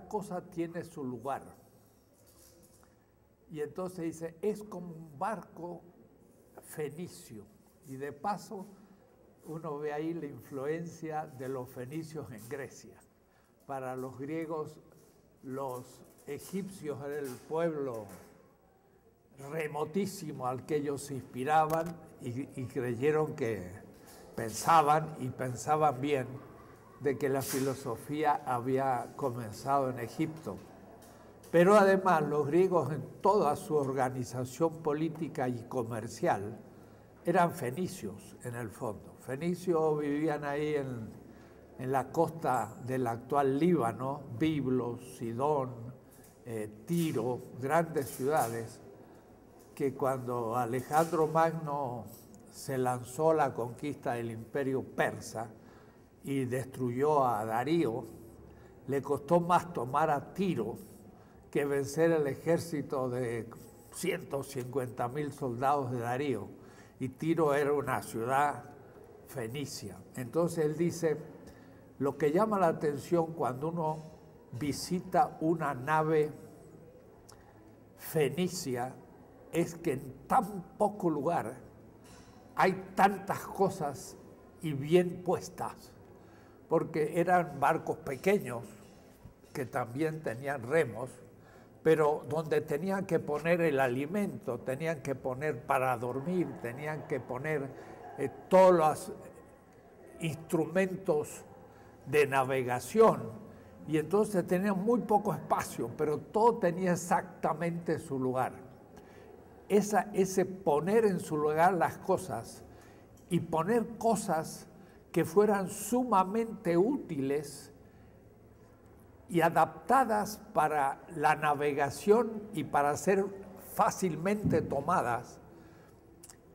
cosa tiene su lugar. Y entonces dice, es como un barco fenicio. Y de paso, uno ve ahí la influencia de los fenicios en Grecia. Para los griegos, los egipcios eran el pueblo remotísimo al que ellos se inspiraban y, y creyeron que pensaban y pensaban bien de que la filosofía había comenzado en Egipto. Pero además los griegos en toda su organización política y comercial eran fenicios en el fondo. Fenicios vivían ahí en, la costa del actual Líbano, Biblos, Sidón, eh, Tiro, grandes ciudades, que cuando Alejandro Magno se lanzó a la conquista del imperio persa y destruyó a Darío, le costó más tomar a Tiro que vencer el ejército de 150 mil soldados de Darío. Y Tiro era una ciudad fenicia. Entonces él dice, lo que llama la atención cuando uno visita una nave fenicia es que en tan poco lugar hay tantas cosas y bien puestas, porque eran barcos pequeños que también tenían remos, pero donde tenían que poner el alimento, tenían que poner para dormir, tenían que poner eh, todos los instrumentos de navegación. Y entonces tenían muy poco espacio, pero todo tenía exactamente su lugar. Esa, ese poner en su lugar las cosas y poner cosas que fueran sumamente útiles y adaptadas para la navegación y para ser fácilmente tomadas,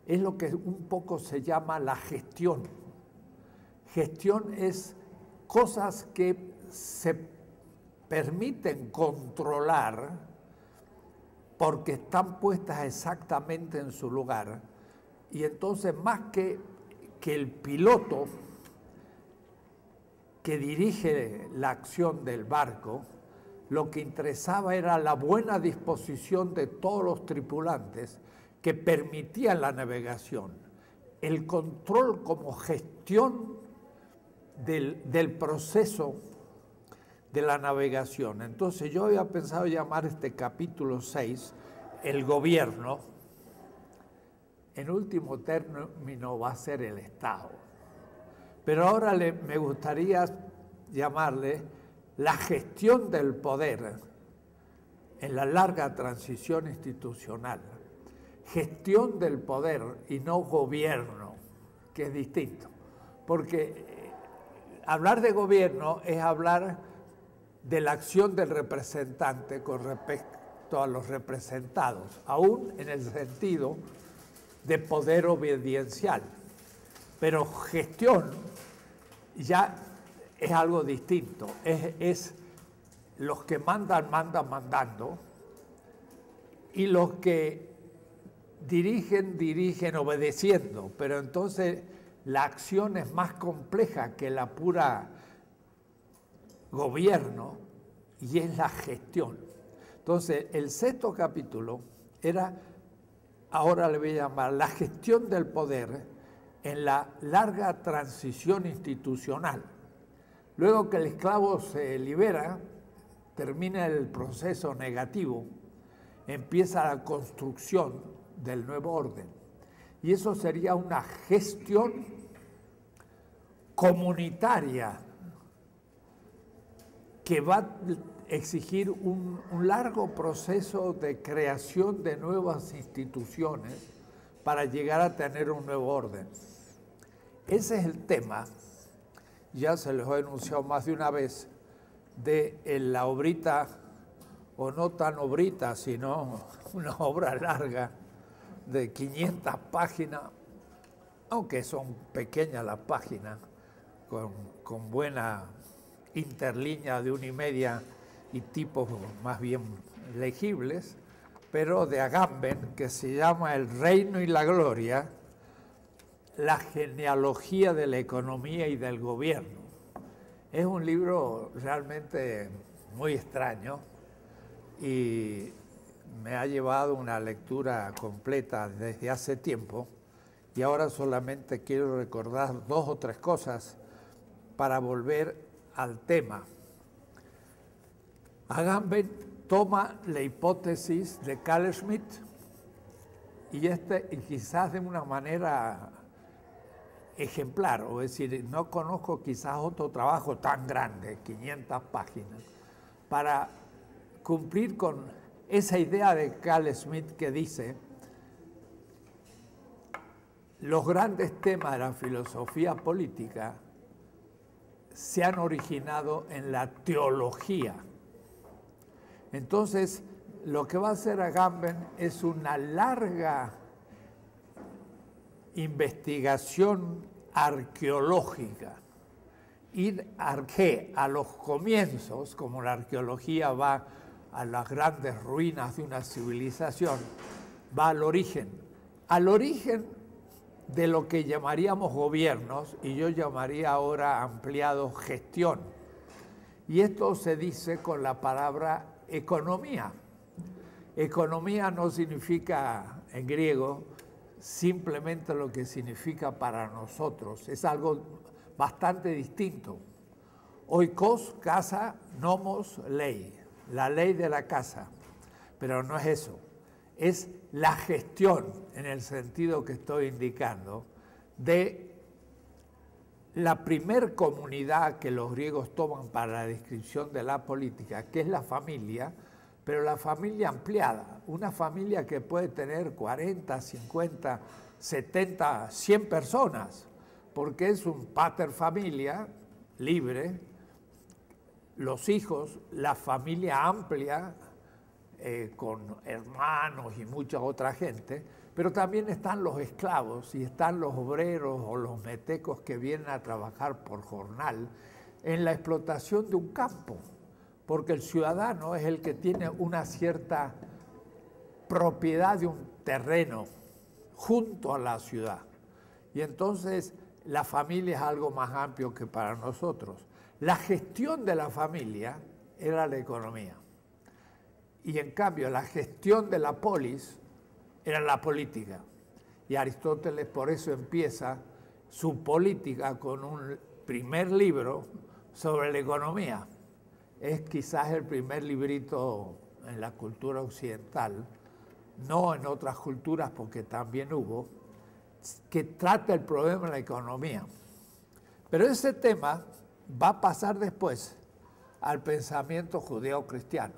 es lo que un poco se llama la gestión. Gestión es cosas que se permiten controlar porque están puestas exactamente en su lugar. Y entonces más que, que el piloto que dirige la acción del barco, lo que interesaba era la buena disposición de todos los tripulantes que permitían la navegación, el control como gestión del, del proceso de la navegación. Entonces yo había pensado llamar este capítulo 6 el gobierno, en último término va a ser el Estado pero ahora me gustaría llamarle la gestión del poder en la larga transición institucional. Gestión del poder y no gobierno, que es distinto. Porque eh, hablar de gobierno es hablar de la acción del representante con respecto a los representados, aún en el sentido de poder obediencial. Pero gestión ya es algo distinto. Es, los que mandan, mandan mandando. Y los que dirigen, dirigen obedeciendo. Pero entonces la acción es más compleja que la pura gobierno y es la gestión. Entonces, el sexto capítulo era, ahora le voy a llamar, la gestión del poder en la larga transición institucional. Luego que el esclavo se libera, termina el proceso negativo, empieza la construcción del nuevo orden. Y eso sería una gestión comunitaria que va a exigir un, un largo proceso de creación de nuevas instituciones para llegar a tener un nuevo orden. Ese es el tema, ya se les he anunciado más de una vez, de la obrita, o no tan obrita, sino una obra larga de 500 páginas, aunque son pequeñas las páginas, con, con buena interlínea de una y media y tipos más bien legibles, pero de Agamben, que se llama El Reino y la Gloria, la genealogía de la economía y del gobierno. Es un libro realmente muy extraño y me ha llevado una lectura completa desde hace tiempo y ahora solamente quiero recordar dos o tres cosas para volver al tema. Agamben toma la hipótesis de Carl Schmitt y, este, quizás de una manera ejemplar, o decir, no conozco quizás otro trabajo tan grande, 500 páginas, para cumplir con esa idea de Carl Smith que dice, los grandes temas de la filosofía política se han originado en la teología. Entonces, lo que va a hacer Agamben es una larga investigación arqueológica. Ir a los comienzos, como la arqueología va a las grandes ruinas de una civilización, va al origen. Al origen de lo que llamaríamos gobiernos, y yo llamaría ahora ampliado gestión. Y esto se dice con la palabra economía. Economía no significa en griego simplemente lo que significa para nosotros. Es algo bastante distinto. Oikos, casa, nomos, ley. La ley de la casa. Pero no es eso. Es la gestión, en el sentido que estoy indicando, de la primer comunidad que los griegos toman para la descripción de la política, que es la familia, pero la familia ampliada, una familia que puede tener 40, 50, 70, 100 personas, porque es un pater familia libre, los hijos, la familia amplia, eh, con hermanos y mucha otra gente, pero también están los esclavos y están los obreros o los metecos que vienen a trabajar por jornal en la explotación de un campo porque el ciudadano es el que tiene una cierta propiedad de un terreno junto a la ciudad. Y entonces la familia es algo más amplio que para nosotros. La gestión de la familia era la economía. Y en cambio la gestión de la polis era la política. Y Aristóteles por eso empieza su política con un primer libro sobre la economía es quizás el primer librito en la cultura occidental, no en otras culturas porque también hubo, que trata el problema de la economía. Pero ese tema va a pasar después al pensamiento judeo-cristiano.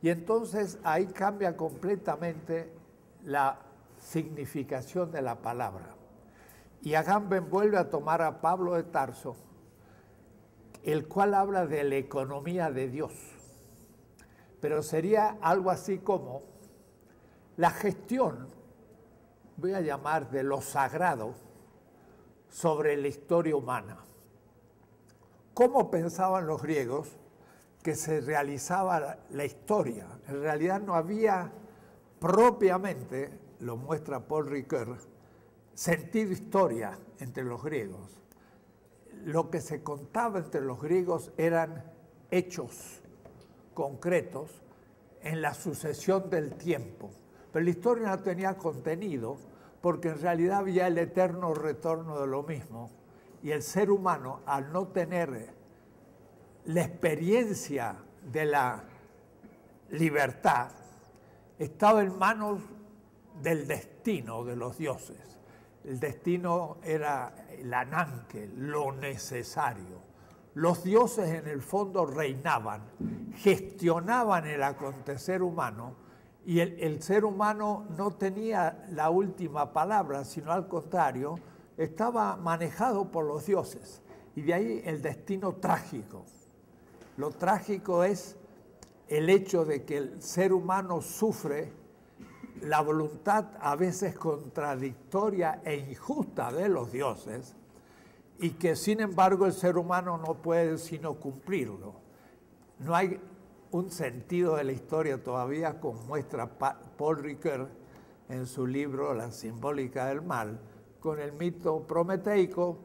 Y entonces ahí cambia completamente la significación de la palabra. Y Agamben vuelve a tomar a Pablo de Tarso el cual habla de la economía de Dios. Pero sería algo así como la gestión, voy a llamar de lo sagrado, sobre la historia humana. ¿Cómo pensaban los griegos que se realizaba la historia? En realidad no había propiamente, lo muestra Paul Ricoeur, sentido historia entre los griegos lo que se contaba entre los griegos eran hechos concretos en la sucesión del tiempo. Pero la historia no tenía contenido porque en realidad había el eterno retorno de lo mismo y el ser humano al no tener la experiencia de la libertad estaba en manos del destino de los dioses. El destino era el ananque, lo necesario. Los dioses en el fondo reinaban, gestionaban el acontecer humano y el, ser humano no tenía la última palabra, sino al contrario, estaba manejado por los dioses. Y de ahí el destino trágico. Lo trágico es el hecho de que el ser humano sufre la voluntad a veces contradictoria e injusta de los dioses y que sin embargo el ser humano no puede sino cumplirlo. No hay un sentido de la historia todavía como muestra Paul Ricoeur en su libro La simbólica del mal, con el mito prometeico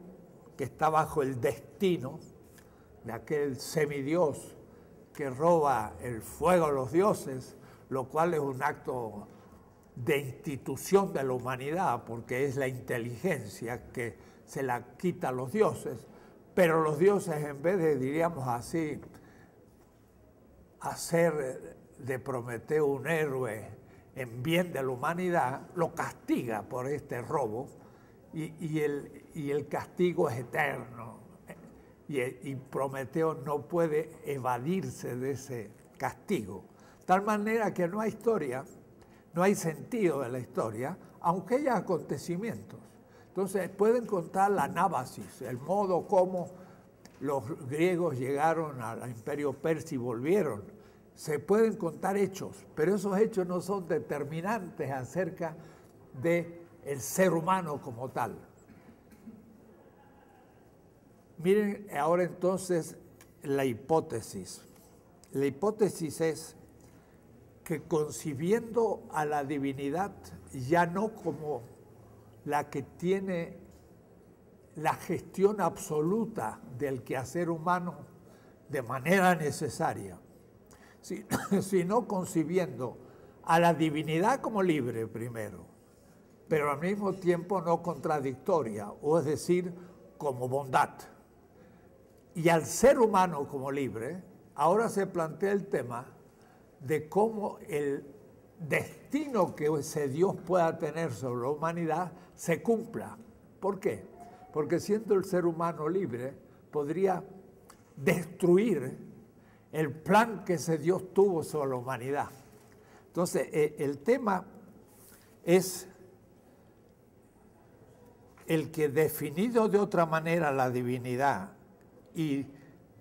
que está bajo el destino de aquel semidios que roba el fuego a los dioses, lo cual es un acto de institución de la humanidad, porque es la inteligencia que se la quita a los dioses, pero los dioses en vez de, diríamos así, hacer de Prometeo un héroe en bien de la humanidad, lo castiga por este robo y, el, y el, castigo es eterno. Y, Prometeo no puede evadirse de ese castigo. Tal manera que no hay historia, no hay sentido de la historia, aunque haya acontecimientos. Entonces pueden contar la nábasis, el modo como los griegos llegaron al imperio persa y volvieron. Se pueden contar hechos, pero esos hechos no son determinantes acerca del el ser humano como tal. Miren ahora entonces la hipótesis. La hipótesis es que concibiendo a la divinidad ya no como la que tiene la gestión absoluta del quehacer humano de manera necesaria, sino concibiendo a la divinidad como libre primero, pero al mismo tiempo no contradictoria, o es decir, como bondad. Y al ser humano como libre, ahora se plantea el tema de cómo el destino que ese Dios pueda tener sobre la humanidad se cumpla. ¿Por qué? Porque siendo el ser humano libre, podría destruir el plan que ese Dios tuvo sobre la humanidad. Entonces, eh, el tema es el que definido de otra manera la divinidad y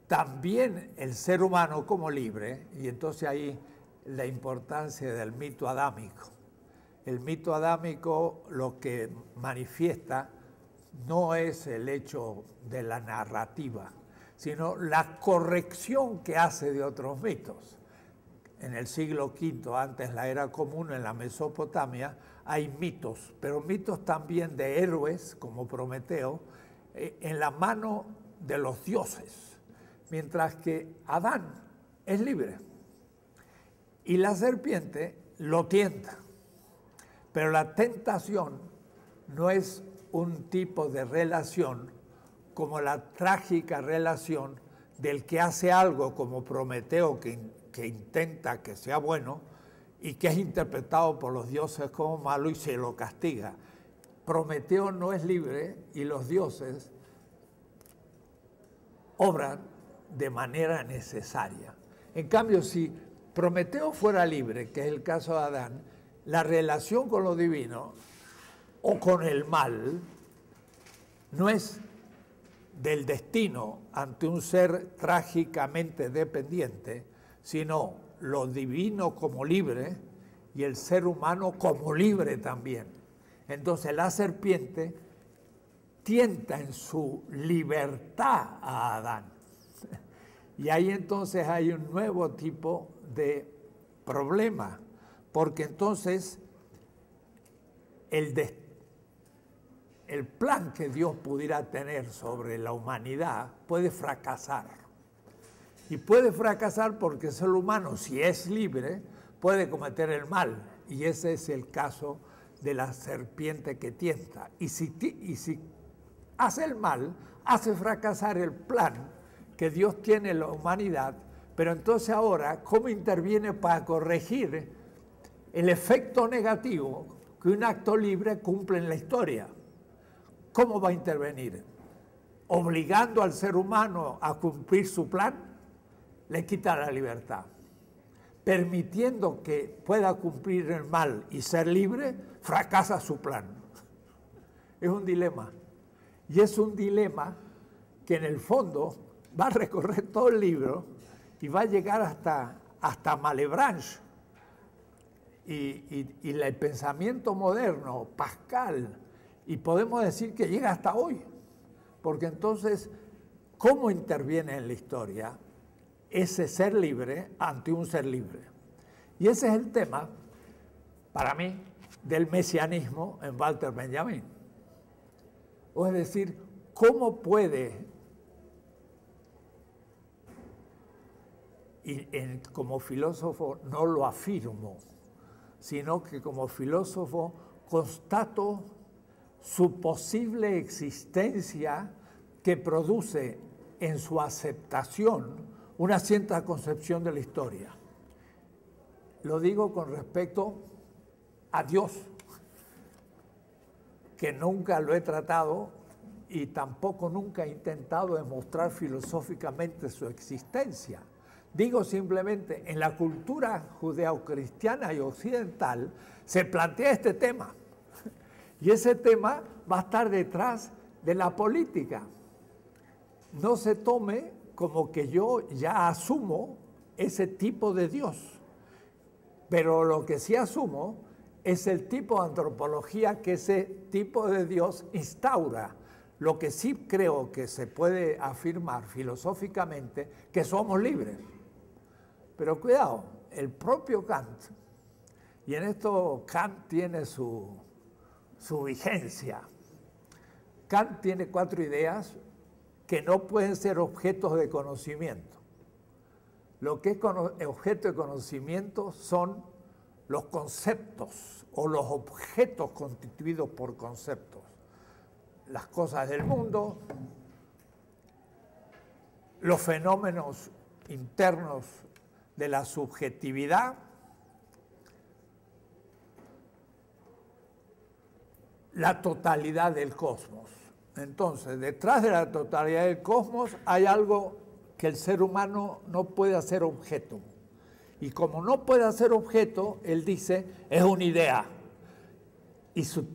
también el ser humano como libre, y entonces ahí la importancia del mito adámico. El mito adámico lo que manifiesta no es el hecho de la narrativa, sino la corrección que hace de otros mitos. En el siglo V, antes la era común, en la Mesopotamia, hay mitos, pero mitos también de héroes, como Prometeo, eh, en la mano de los dioses, mientras que Adán es libre y la serpiente lo tienta. Pero la tentación no es un tipo de relación como la trágica relación del que hace algo como Prometeo que, que intenta que sea bueno y que es interpretado por los dioses como malo y se lo castiga. Prometeo no es libre y los dioses obran de manera necesaria. En cambio, si Prometeo fuera libre, que es el caso de Adán, la relación con lo divino o con el mal no es del destino ante un ser trágicamente dependiente, sino lo divino como libre y el ser humano como libre también. Entonces la serpiente tienta en su libertad a Adán. Y ahí entonces hay un nuevo tipo de problema, porque entonces el, el plan que Dios pudiera tener sobre la humanidad puede fracasar. Y puede fracasar porque el ser humano, si es libre, puede cometer el mal. Y ese es el caso de la serpiente que tienta. Y si, y si hace el mal, hace fracasar el plan que Dios tiene en la humanidad pero entonces ahora, ¿cómo interviene para corregir el efecto negativo que un acto libre cumple en la historia? ¿Cómo va a intervenir? Obligando al ser humano a cumplir su plan, le quita la libertad. Permitiendo que pueda cumplir el mal y ser libre, fracasa su plan. Es un dilema. Y es un dilema que en el fondo va a recorrer todo el libro y va a llegar hasta, hasta Malebranche. Y, el pensamiento moderno, Pascal, y podemos decir que llega hasta hoy, porque entonces, ¿cómo interviene en la historia ese ser libre ante un ser libre? Y ese es el tema, para mí, del mesianismo en Walter Benjamin. O es decir, ¿cómo puede y como filósofo no lo afirmo, sino que como filósofo constato su posible existencia que produce en su aceptación una cierta concepción de la historia. Lo digo con respecto a Dios, que nunca lo he tratado y tampoco nunca he intentado demostrar filosóficamente su existencia. Digo simplemente, en la cultura judeocristiana y occidental se plantea este tema. Y ese tema va a estar detrás de la política. No se tome como que yo ya asumo ese tipo de Dios. Pero lo que sí asumo es el tipo de antropología que ese tipo de Dios instaura. Lo que sí creo que se puede afirmar filosóficamente, que somos libres. Pero cuidado, el propio Kant, y en esto Kant tiene su, su vigencia. Kant tiene cuatro ideas que no pueden ser objetos de conocimiento. Lo que es objeto de conocimiento son los conceptos o los objetos constituidos por conceptos. Las cosas del mundo, los fenómenos internos de la subjetividad, la totalidad del cosmos. Entonces, detrás de la totalidad del cosmos hay algo que el ser humano no puede hacer objeto. Y como no puede hacer objeto, él dice, es una idea. Y su,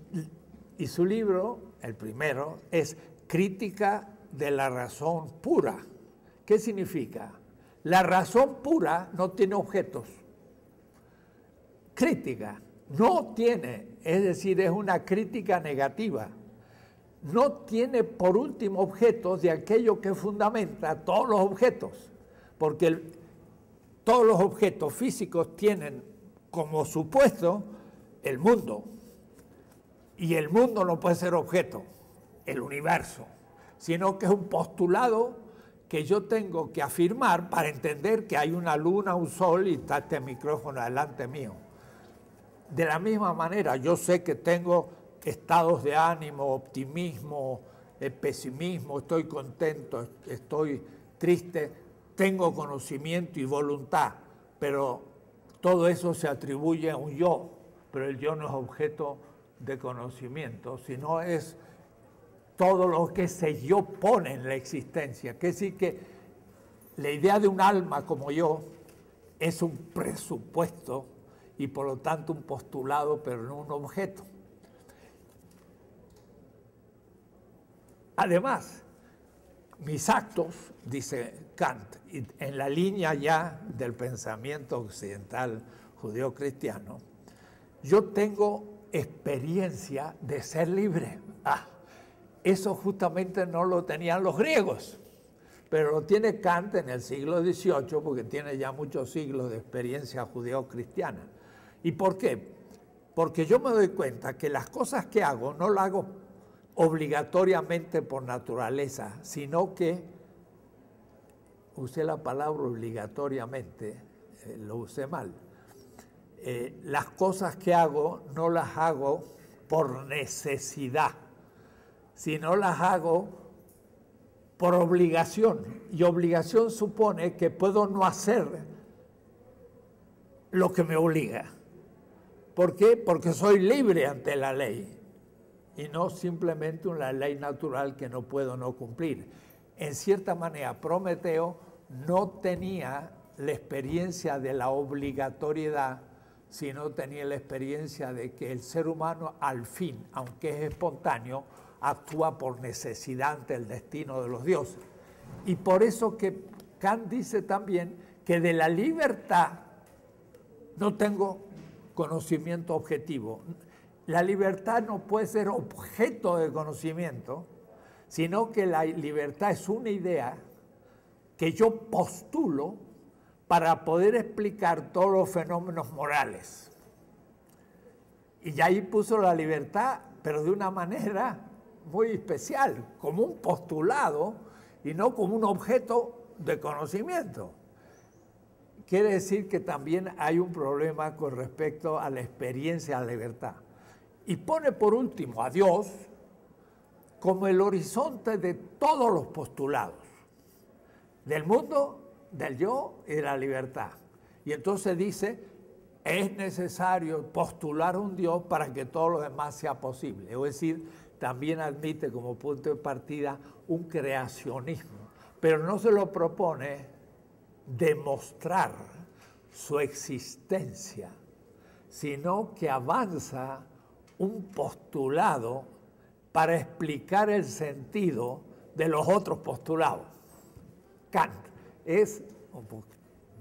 y su libro, el primero, es Crítica de la razón pura. ¿Qué significa? La razón pura no tiene objetos. Crítica no tiene, es decir, es una crítica negativa. No tiene por último objetos de aquello que fundamenta todos los objetos, porque todos los objetos físicos tienen como supuesto el mundo, y el mundo no puede ser objeto, el universo, sino que es un postulado que yo tengo que afirmar para entender que hay una luna, un sol y está este micrófono delante mío. De la misma manera, yo sé que tengo estados de ánimo, optimismo, eh, pesimismo, estoy contento, estoy triste, tengo conocimiento y voluntad, pero todo eso se atribuye a un yo, pero el yo no es objeto de conocimiento, sino es todo lo que ese yo pone en la existencia. Que decir que la idea de un alma como yo es un presupuesto y por lo tanto un postulado, pero no un objeto. Además, mis actos, dice Kant, en la línea ya del pensamiento occidental judeo-cristiano, yo tengo experiencia de ser libre. Ah, eso justamente no lo tenían los griegos, pero lo tiene Kant en el siglo XVIII porque tiene ya muchos siglos de experiencia judeo-cristiana. ¿Y por qué? Porque yo me doy cuenta que las cosas que hago no las hago obligatoriamente por naturaleza, sino que, usé la palabra obligatoriamente, eh, lo usé mal, eh, las cosas que hago no las hago por necesidad, sino las hago por obligación. Y obligación supone que puedo no hacer lo que me obliga. ¿Por qué? Porque soy libre ante la ley y no simplemente una ley natural que no puedo no cumplir. En cierta manera, Prometeo no tenía la experiencia de la obligatoriedad, sino tenía la experiencia de que el ser humano al fin, aunque es espontáneo, actúa por necesidad ante el destino de los dioses. Y por eso que Kant dice también que de la libertad no tengo conocimiento objetivo. La libertad no puede ser objeto de conocimiento, sino que la libertad es una idea que yo postulo para poder explicar todos los fenómenos morales. Y ya ahí puso la libertad, pero de una manera muy especial, como un postulado y no como un objeto de conocimiento. quiere decir que también hay un problema con respecto a la experiencia de la libertad. Y pone por último a Dios como el horizonte de todos los postulados, del mundo, del yo y de la libertad. Y entonces dice, es necesario postular un Dios para que todo lo demás sea posible. Es decir, también admite como punto de partida un creacionismo, pero no se lo propone demostrar su existencia, sino que avanza un postulado para explicar el sentido de los otros postulados. Kant es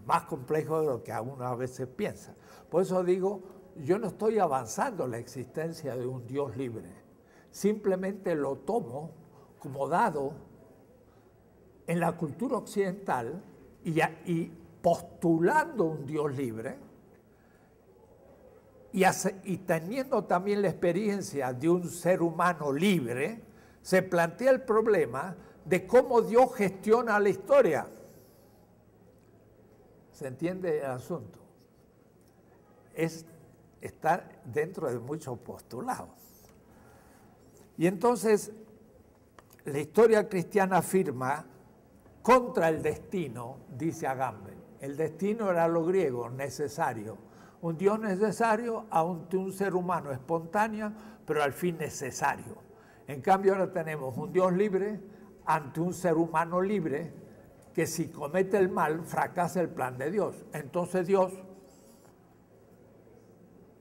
más complejo de lo que uno a veces piensa. Por eso digo, yo no estoy avanzando la existencia de un Dios libre, simplemente lo tomo como dado en la cultura occidental y, postulando un Dios libre y teniendo también la experiencia de un ser humano libre, se plantea el problema de cómo Dios gestiona la historia. ¿Se entiende el asunto? Es estar dentro de muchos postulados. Y entonces la historia cristiana afirma contra el destino, dice Agamben. El destino era lo griego, necesario. Un Dios necesario ante un ser humano espontáneo, pero al fin necesario. En cambio ahora tenemos un Dios libre ante un ser humano libre que si comete el mal fracasa el plan de Dios. Entonces Dios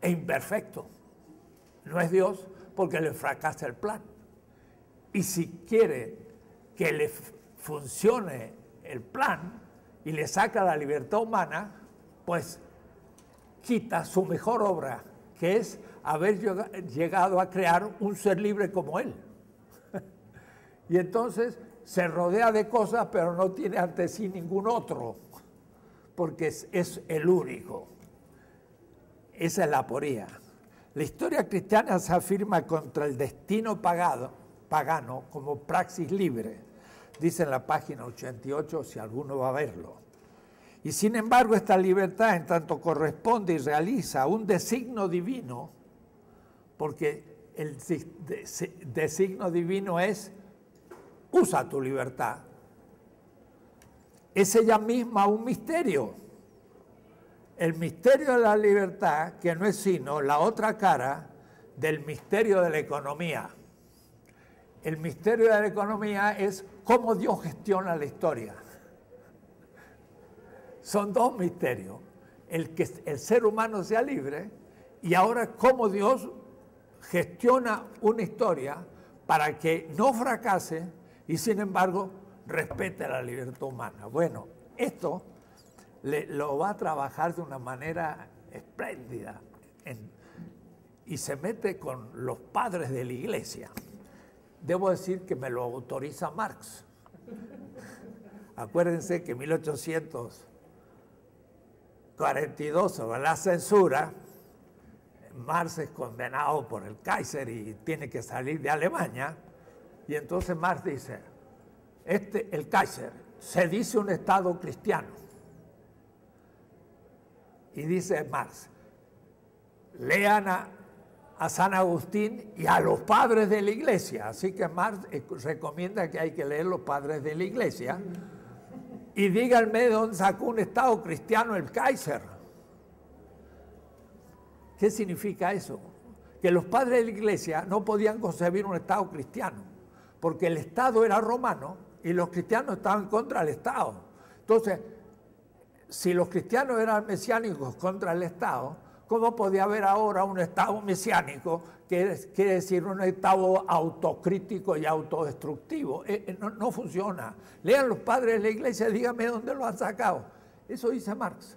es imperfecto. No es Dios porque le fracasa el plan. Y si quiere que le funcione el plan y le saca la libertad humana, pues quita su mejor obra, que es haber llegado a crear un ser libre como él. Y entonces se rodea de cosas, pero no tiene ante sí ningún otro, porque es, el único. Esa es la aporía. La historia cristiana se afirma contra el destino pagado, pagano como praxis libre, dice en la página 88 si alguno va a verlo. Y sin embargo esta libertad en tanto corresponde y realiza un designo divino, porque el designo divino es usa tu libertad. Es ella misma un misterio. El misterio de la libertad, que no es sino la otra cara del misterio de la economía. El misterio de la economía es cómo Dios gestiona la historia. Son dos misterios. El que el ser humano sea libre y ahora cómo Dios gestiona una historia para que no fracase y sin embargo respete la libertad humana. Bueno, esto lo va a trabajar de una manera espléndida y se mete con los padres de la iglesia. Debo decir que me lo autoriza Marx. Acuérdense que 1800 42 sobre la censura, Marx es condenado por el Kaiser y tiene que salir de Alemania. Y entonces Marx dice, este, el Kaiser, se dice un Estado cristiano. Y dice Marx, lean a, San Agustín y a los padres de la iglesia. Así que Marx recomienda que hay que leer los padres de la iglesia y díganme de dónde sacó un Estado cristiano el Kaiser. ¿Qué significa eso? Que los padres de la iglesia no podían concebir un Estado cristiano, porque el Estado era romano y los cristianos estaban contra el Estado. Entonces, si los cristianos eran mesiánicos contra el Estado, ¿cómo podía haber ahora un Estado mesiánico que quiere decir un estado autocrítico y autodestructivo. Eh, eh, no, funciona. Lean los padres de la iglesia, díganme dónde lo han sacado. Eso dice Marx.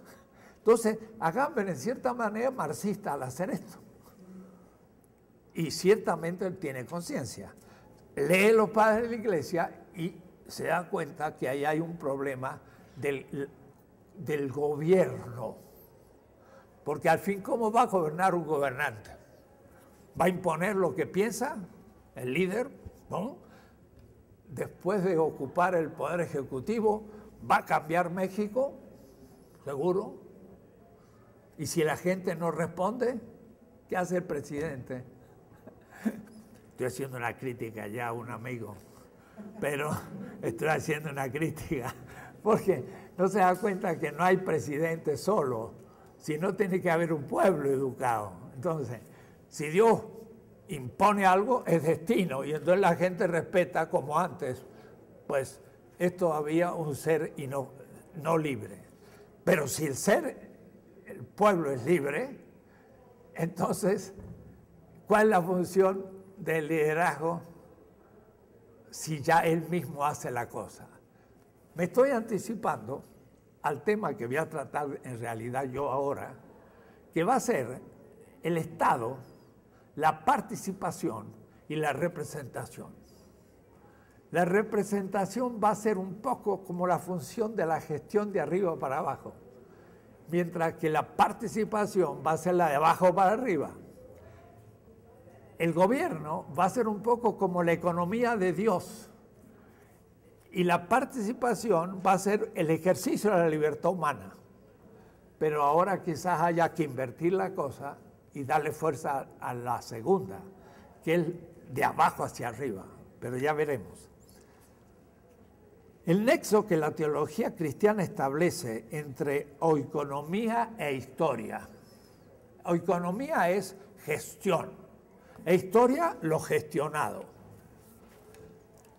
Entonces, Agamben en cierta manera marxista al hacer esto. Y ciertamente él tiene conciencia. Lee los padres de la iglesia y se da cuenta que ahí hay un problema del, del gobierno. Porque al fin, ¿cómo va a gobernar un gobernante? va a imponer lo que piensa el líder. Después de ocupar el poder ejecutivo, va a cambiar México. ¿Seguro? Y si la gente no responde, ¿qué hace el presidente? Estoy haciendo una crítica ya a un amigo, pero estoy haciendo una crítica porque no se da cuenta que no hay presidente solo, sino tiene que haber un pueblo educado. Entonces, si Dios impone algo, es destino, y entonces la gente respeta como antes, pues es todavía un ser y no, no libre. Pero si el ser, el pueblo es libre, entonces, ¿cuál es la función del liderazgo si ya él mismo hace la cosa? Me estoy anticipando al tema que voy a tratar en realidad yo ahora, que va a ser el Estado, la participación y la representación. La representación va a ser un poco como la función de la gestión de arriba para abajo, mientras que la participación va a ser la de abajo para arriba. El gobierno va a ser un poco como la economía de Dios y la participación va a ser el ejercicio de la libertad humana. Pero ahora quizás haya que invertir la cosa y darle fuerza a la segunda, que es de abajo hacia arriba. Pero ya veremos. El nexo que la teología cristiana establece entre oikonomía e historia. Oikonomía es gestión e historia lo gestionado.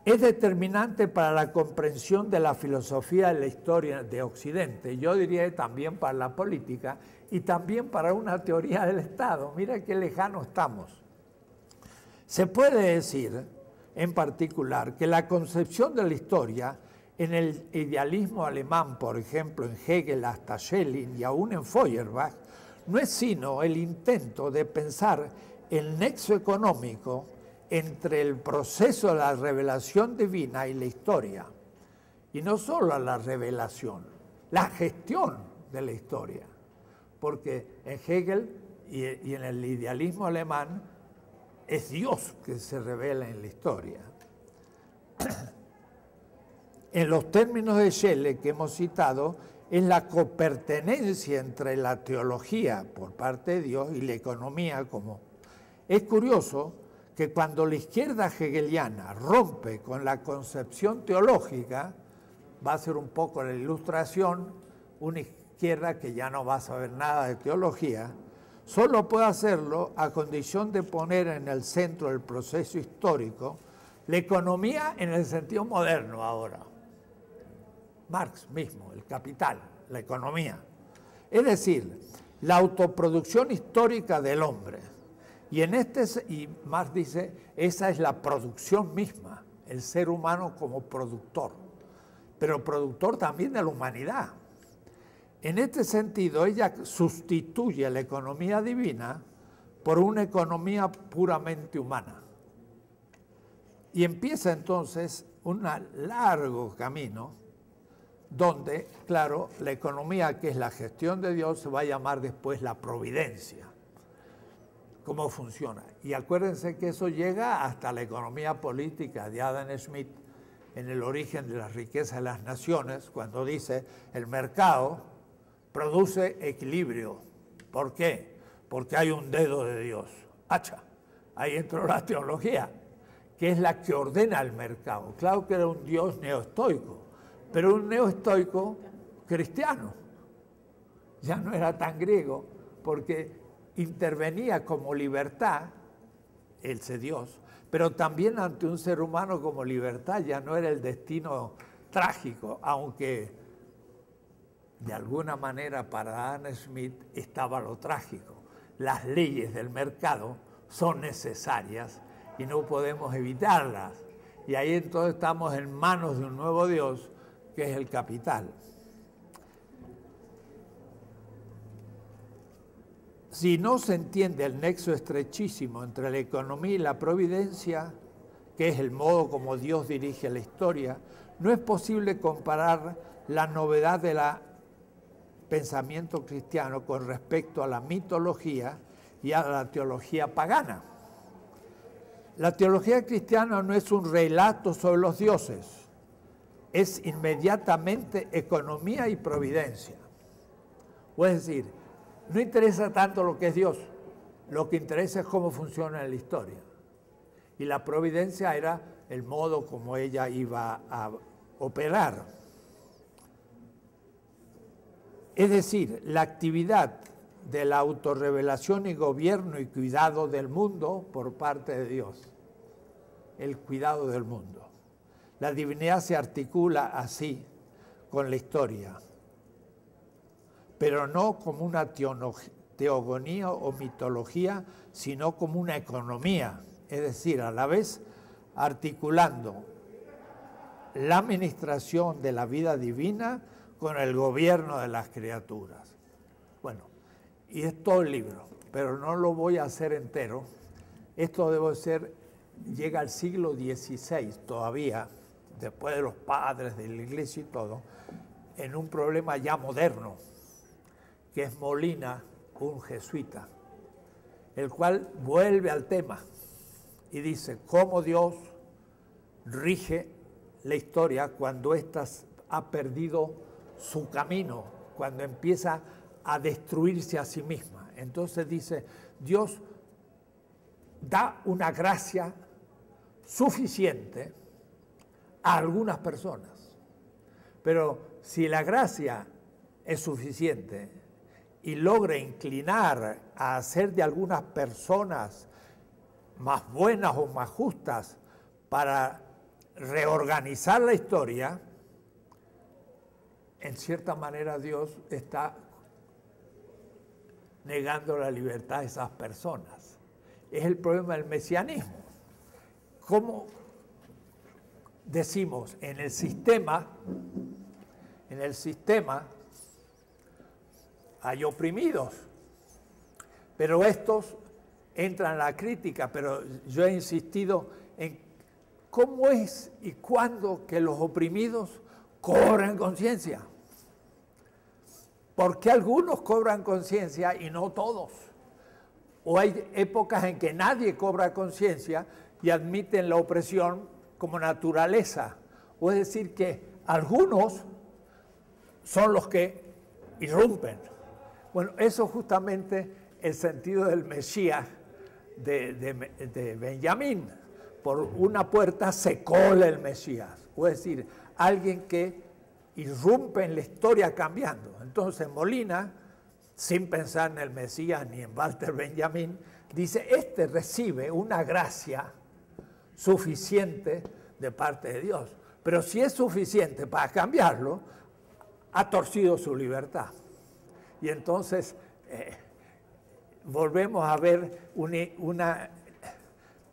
Es determinante para la comprensión de la filosofía de la historia de Occidente, yo diría también para la política y también para una teoría del Estado. Mira qué lejano estamos. Se puede decir, en particular, que la concepción de la historia en el idealismo alemán, por ejemplo, en Hegel hasta Schelling y aún en Feuerbach, no es sino el intento de pensar el nexo económico entre el proceso de la revelación divina y la historia. Y no solo la revelación, la gestión de la historia. Porque en Hegel y, en el idealismo alemán es Dios que se revela en la historia. en los términos de Schelle que hemos citado, es la copertenencia entre la teología por parte de Dios y la economía como. Es curioso que cuando la izquierda hegeliana rompe con la concepción teológica, va a ser un poco la ilustración, una izquierda que ya no va a saber nada de teología, solo puede hacerlo a condición de poner en el centro del proceso histórico la economía en el sentido moderno ahora. Marx mismo, el capital, la economía. Es decir, la autoproducción histórica del hombre. Y en este, y Marx dice, esa es la producción misma, el ser humano como productor, pero productor también de la humanidad. En este sentido, ella sustituye la economía divina por una economía puramente humana. Y empieza entonces un largo camino donde, claro, la economía, que es la gestión de Dios, se va a llamar después la providencia. ¿Cómo funciona? Y acuérdense que eso llega hasta la economía política de Adam Smith en el origen de la riqueza de las naciones, cuando dice el mercado produce equilibrio. ¿Por qué? Porque hay un dedo de Dios. Hacha, ahí entró la teología, que es la que ordena el mercado. Claro que era un Dios neoestoico pero un neoestoico cristiano. Ya no era tan griego, porque intervenía como libertad, ese Dios, pero también ante un ser humano como libertad, ya no era el destino trágico, aunque de alguna manera para Adam Smith estaba lo trágico. Las leyes del mercado son necesarias y no podemos evitarlas. Y ahí entonces estamos en manos de un nuevo Dios que es el capital. Si no se entiende el nexo estrechísimo entre la economía y la providencia, que es el modo como Dios dirige la historia, no es posible comparar la novedad del pensamiento cristiano con respecto a la mitología y a la teología pagana. La teología cristiana no es un relato sobre los dioses, es inmediatamente economía y providencia. Decir, no interesa tanto lo que es Dios, lo que interesa es cómo funciona la historia. Y la providencia era el modo como ella iba a operar. Es decir, la actividad de la autorrevelación y gobierno y cuidado del mundo por parte de Dios. El cuidado del mundo. La divinidad se articula así con la historia, pero no como una teogonía o mitología, sino como una economía, es decir, a la vez articulando la administración de la vida divina con el gobierno de las criaturas. Bueno, y es todo el libro, pero no lo voy a hacer entero. Esto debe ser, llega al siglo XVI todavía, después de los padres de la iglesia y todo, en un problema ya moderno, es Molina, un jesuita, el cual vuelve al tema y dice cómo Dios rige la historia cuando ésta ha perdido su camino, cuando empieza a destruirse a sí misma. Entonces dice, Dios da una gracia suficiente a algunas personas, pero si la gracia es suficiente y logra inclinar a hacer de algunas personas más buenas o más justas para reorganizar la historia, en cierta manera Dios está negando la libertad de esas personas. Es el problema del mesianismo. ¿Cómo decimos en el sistema, en el sistema hay oprimidos, pero estos entran a la crítica, pero yo he insistido en cómo es y cuándo que los oprimidos cobran conciencia. Porque algunos cobran conciencia y no todos? O hay épocas en que nadie cobra conciencia y admiten la opresión como naturaleza. O es decir, que algunos son los que irrumpen. Bueno, eso es justamente el sentido del Mesías de, Benjamín. Por una puerta se cola el Mesías. O es decir, alguien que irrumpe en la historia cambiando. Entonces Molina, sin pensar en el Mesías ni en Walter Benjamin, dice, este recibe una gracia suficiente de parte de Dios. Pero si es suficiente para cambiarlo, ha torcido su libertad. Y entonces eh, volvemos a ver una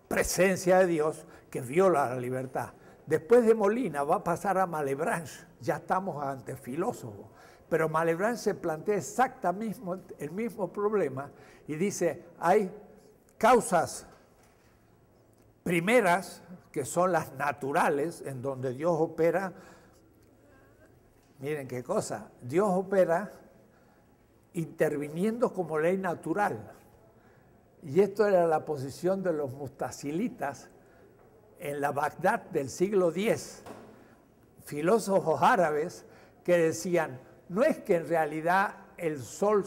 presencia de Dios que viola la libertad. Después de Molina va a pasar a Malebranche, ya estamos ante filósofos, pero Malebranche se plantea exactamente el mismo problema y dice, hay causas primeras, que son las naturales, en donde Dios opera, miren qué cosa, Dios opera interviniendo como ley natural. Y esto era la posición de los mustasilitas en la Bagdad del siglo X, filósofos árabes que decían, no es que en realidad el sol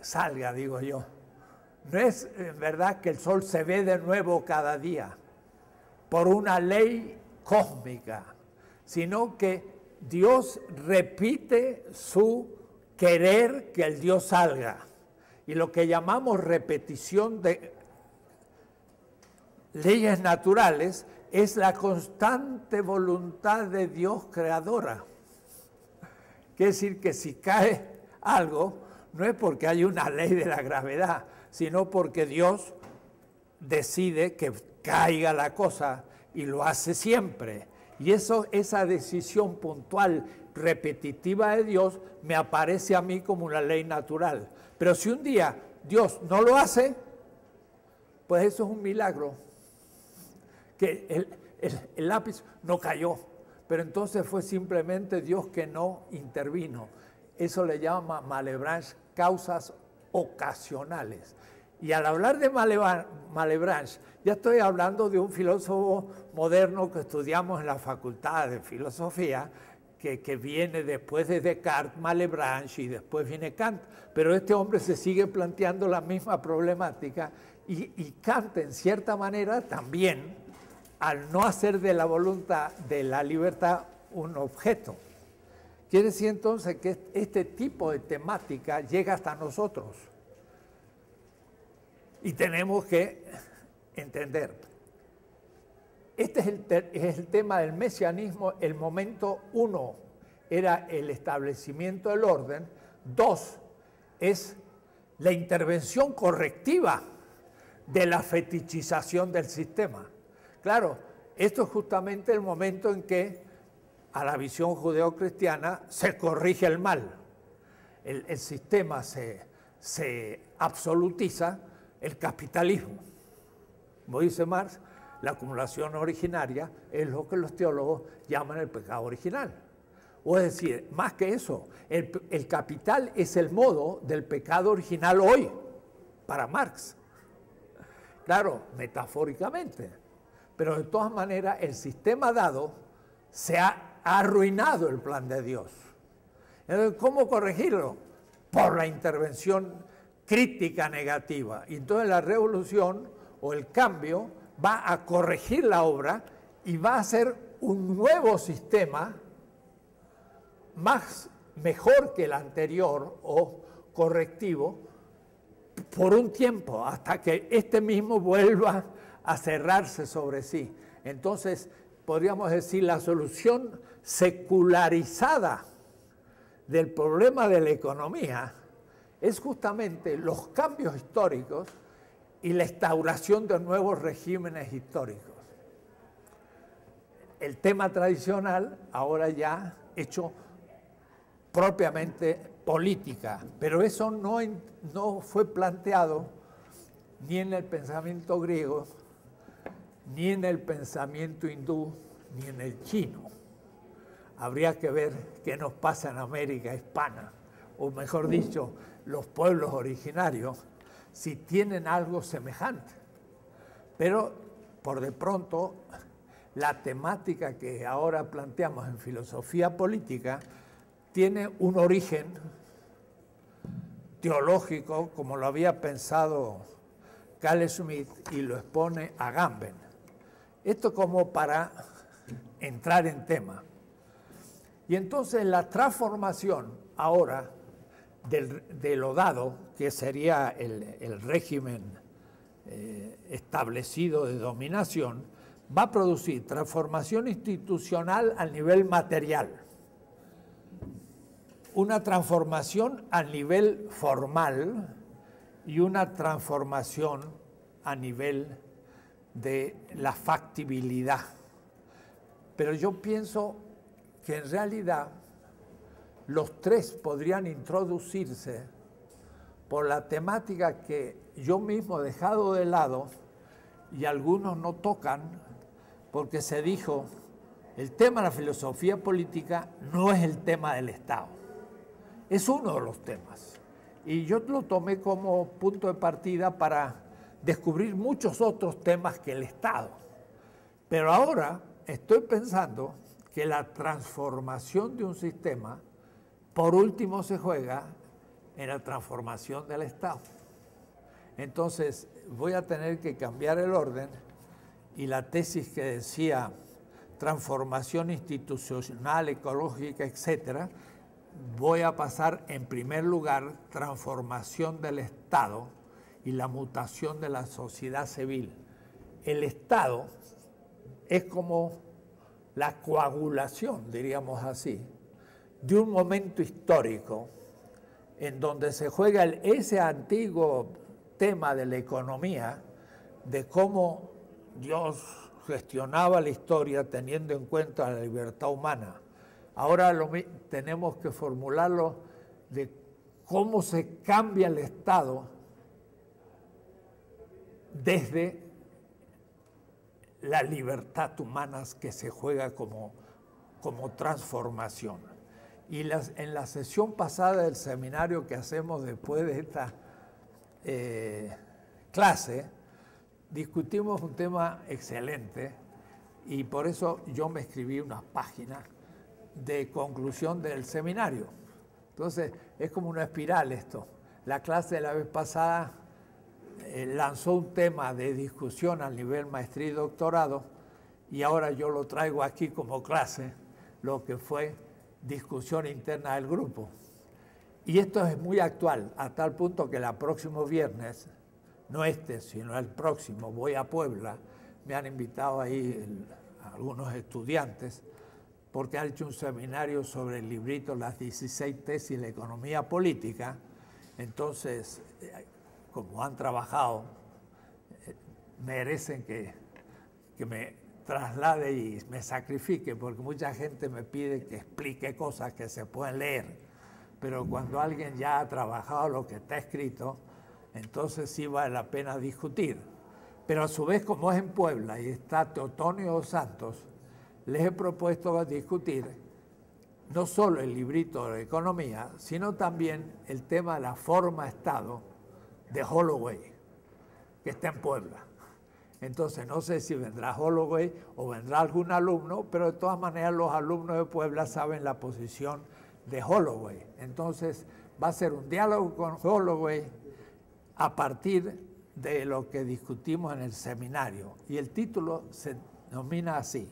salga, digo yo, no es en verdad que el sol se ve de nuevo cada día por una ley cósmica, sino que Dios repite su querer que el Dios salga. Y lo que llamamos repetición de leyes naturales es la constante voluntad de Dios creadora. Quiere decir que si cae algo, no es porque hay una ley de la gravedad, sino porque Dios decide que caiga la cosa y lo hace siempre. Y eso, esa decisión puntual, repetitiva de Dios, me aparece a mí como una ley natural. Pero si un día Dios no lo hace, pues eso es un milagro que el, lápiz no cayó, pero entonces fue simplemente Dios que no intervino. Eso le llama Malebranche causas ocasionales. Y al hablar de Malebranche, ya estoy hablando de un filósofo moderno que estudiamos en la Facultad de Filosofía, que, viene después de Descartes, Malebranche y después viene Kant. Pero este hombre se sigue planteando la misma problemática y, y Kant, en cierta manera, también, al no hacer de la voluntad, de la libertad, un objeto. Quiere decir entonces que este tipo de temática llega hasta nosotros. Y tenemos que entender. Este es el, es el tema del mesianismo. El momento uno era el establecimiento del orden. Dos es la intervención correctiva de la fetichización del sistema. Claro, esto es justamente el momento en que a la visión judeocristiana se corrige el mal. El, el sistema se, se absolutiza, el capitalismo. Como dice Marx, la acumulación originaria es lo que los teólogos llaman el pecado original. O es decir, más que eso, el, el, capital es el modo del pecado original hoy, para Marx. Claro, metafóricamente. Pero de todas maneras, el sistema dado se ha arruinado el plan de Dios. Entonces, ¿cómo corregirlo? Por la intervención crítica negativa. Y entonces la revolución o el cambio va a corregir la obra y va a ser un nuevo sistema más mejor que el anterior o correctivo por un tiempo, hasta que este mismo vuelva a cerrarse sobre sí. Entonces, podríamos decir, la solución secularizada del problema de la economía es justamente los cambios históricos y la instauración de nuevos regímenes históricos. El tema tradicional ahora ya hecho propiamente política, pero eso no, no fue planteado ni en el pensamiento griego, ni en el pensamiento hindú, ni en el chino. Habría que ver qué nos pasa en América hispana, o mejor dicho, los pueblos originarios, si tienen algo semejante. Pero por de pronto, la temática que ahora planteamos en filosofía política tiene un origen teológico, como lo había pensado Carl Smith y lo expone a Gamben. Esto como para entrar en tema. Y entonces la transformación ahora de lo dado, que sería el, régimen eh, establecido de dominación, va a producir transformación institucional a nivel material, una transformación a nivel formal y una transformación a nivel de la factibilidad. Pero yo pienso que en realidad los tres podrían introducirse por la temática que yo mismo he dejado de lado y algunos no tocan porque se dijo, el tema de la filosofía política no es el tema del Estado, es uno de los temas. Y yo lo tomé como punto de partida para descubrir muchos otros temas que el Estado. Pero ahora estoy pensando que la transformación de un sistema por último se juega en la transformación del Estado. Entonces voy a tener que cambiar el orden y la tesis que decía transformación institucional, ecológica, etcétera, voy a pasar en primer lugar transformación del Estado y la mutación de la sociedad civil. El Estado es como la coagulación, diríamos así, de un momento histórico en donde se juega ese antiguo tema de la economía, de cómo Dios gestionaba la historia teniendo en cuenta la libertad humana. Ahora tenemos que formularlo de cómo se cambia el Estado desde la libertad humana que se juega como, como transformación. Y en la sesión pasada del seminario que hacemos después de esta eh, clase, discutimos un tema excelente y por eso yo me escribí una página de conclusión del seminario. Entonces, es como una espiral esto. La clase de la vez pasada eh, lanzó un tema de discusión al nivel maestría y doctorado y ahora yo lo traigo aquí como clase, lo que fue discusión interna del grupo. Y esto es muy actual, a tal punto que el próximo viernes, no este, sino el próximo, voy a Puebla, me han invitado ahí algunos estudiantes, porque han hecho un seminario sobre el librito Las 16 tesis de economía política. Entonces, como han trabajado, eh, merecen que, que me traslade y me sacrifique, porque mucha gente me pide que explique cosas que se pueden leer pero cuando alguien ya ha trabajado lo que está escrito, entonces sí vale la pena discutir. Pero a su vez, como es en Puebla y está Teotonio Santos, les he propuesto discutir no solo el librito de economía, sino también el tema de la forma-estado de Holloway, que está en Puebla. Entonces no sé si vendrá Holloway o vendrá algún alumno, pero de todas maneras los alumnos de Puebla saben la posición de Holloway. Entonces va a ser un diálogo con Holloway a partir de lo que discutimos en el seminario. Y el título se denomina así,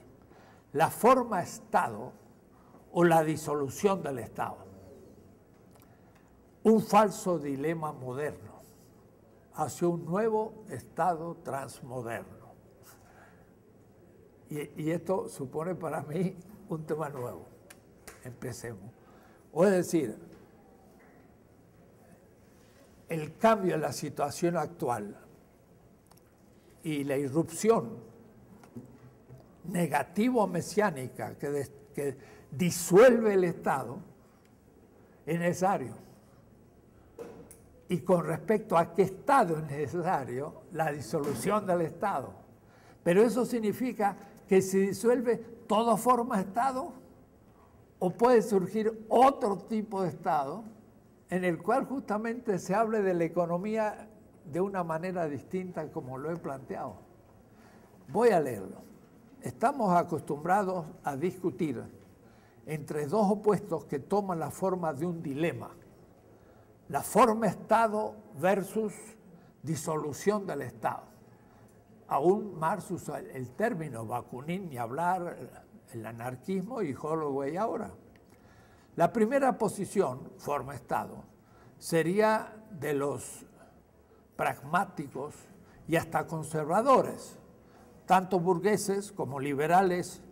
la forma Estado o la disolución del Estado. Un falso dilema moderno hacia un nuevo Estado transmoderno. Y, esto supone para mí un tema nuevo. Empecemos. O es decir, el cambio en la situación actual y la irrupción negativo-mesiánica que, que disuelve el Estado es necesario. Y con respecto a qué Estado es necesario, la disolución del Estado. Pero eso significa que si disuelve toda forma Estado, o puede surgir otro tipo de Estado en el cual justamente se hable de la economía de una manera distinta como lo he planteado. Voy a leerlo. Estamos acostumbrados a discutir entre dos opuestos que toman la forma de un dilema. La forma Estado versus disolución del Estado. Aún Marx usa el término Bakunin ni hablar, el anarquismo y Holloway ahora. La primera posición, forma Estado, sería de los pragmáticos y hasta conservadores, tanto burgueses como liberales,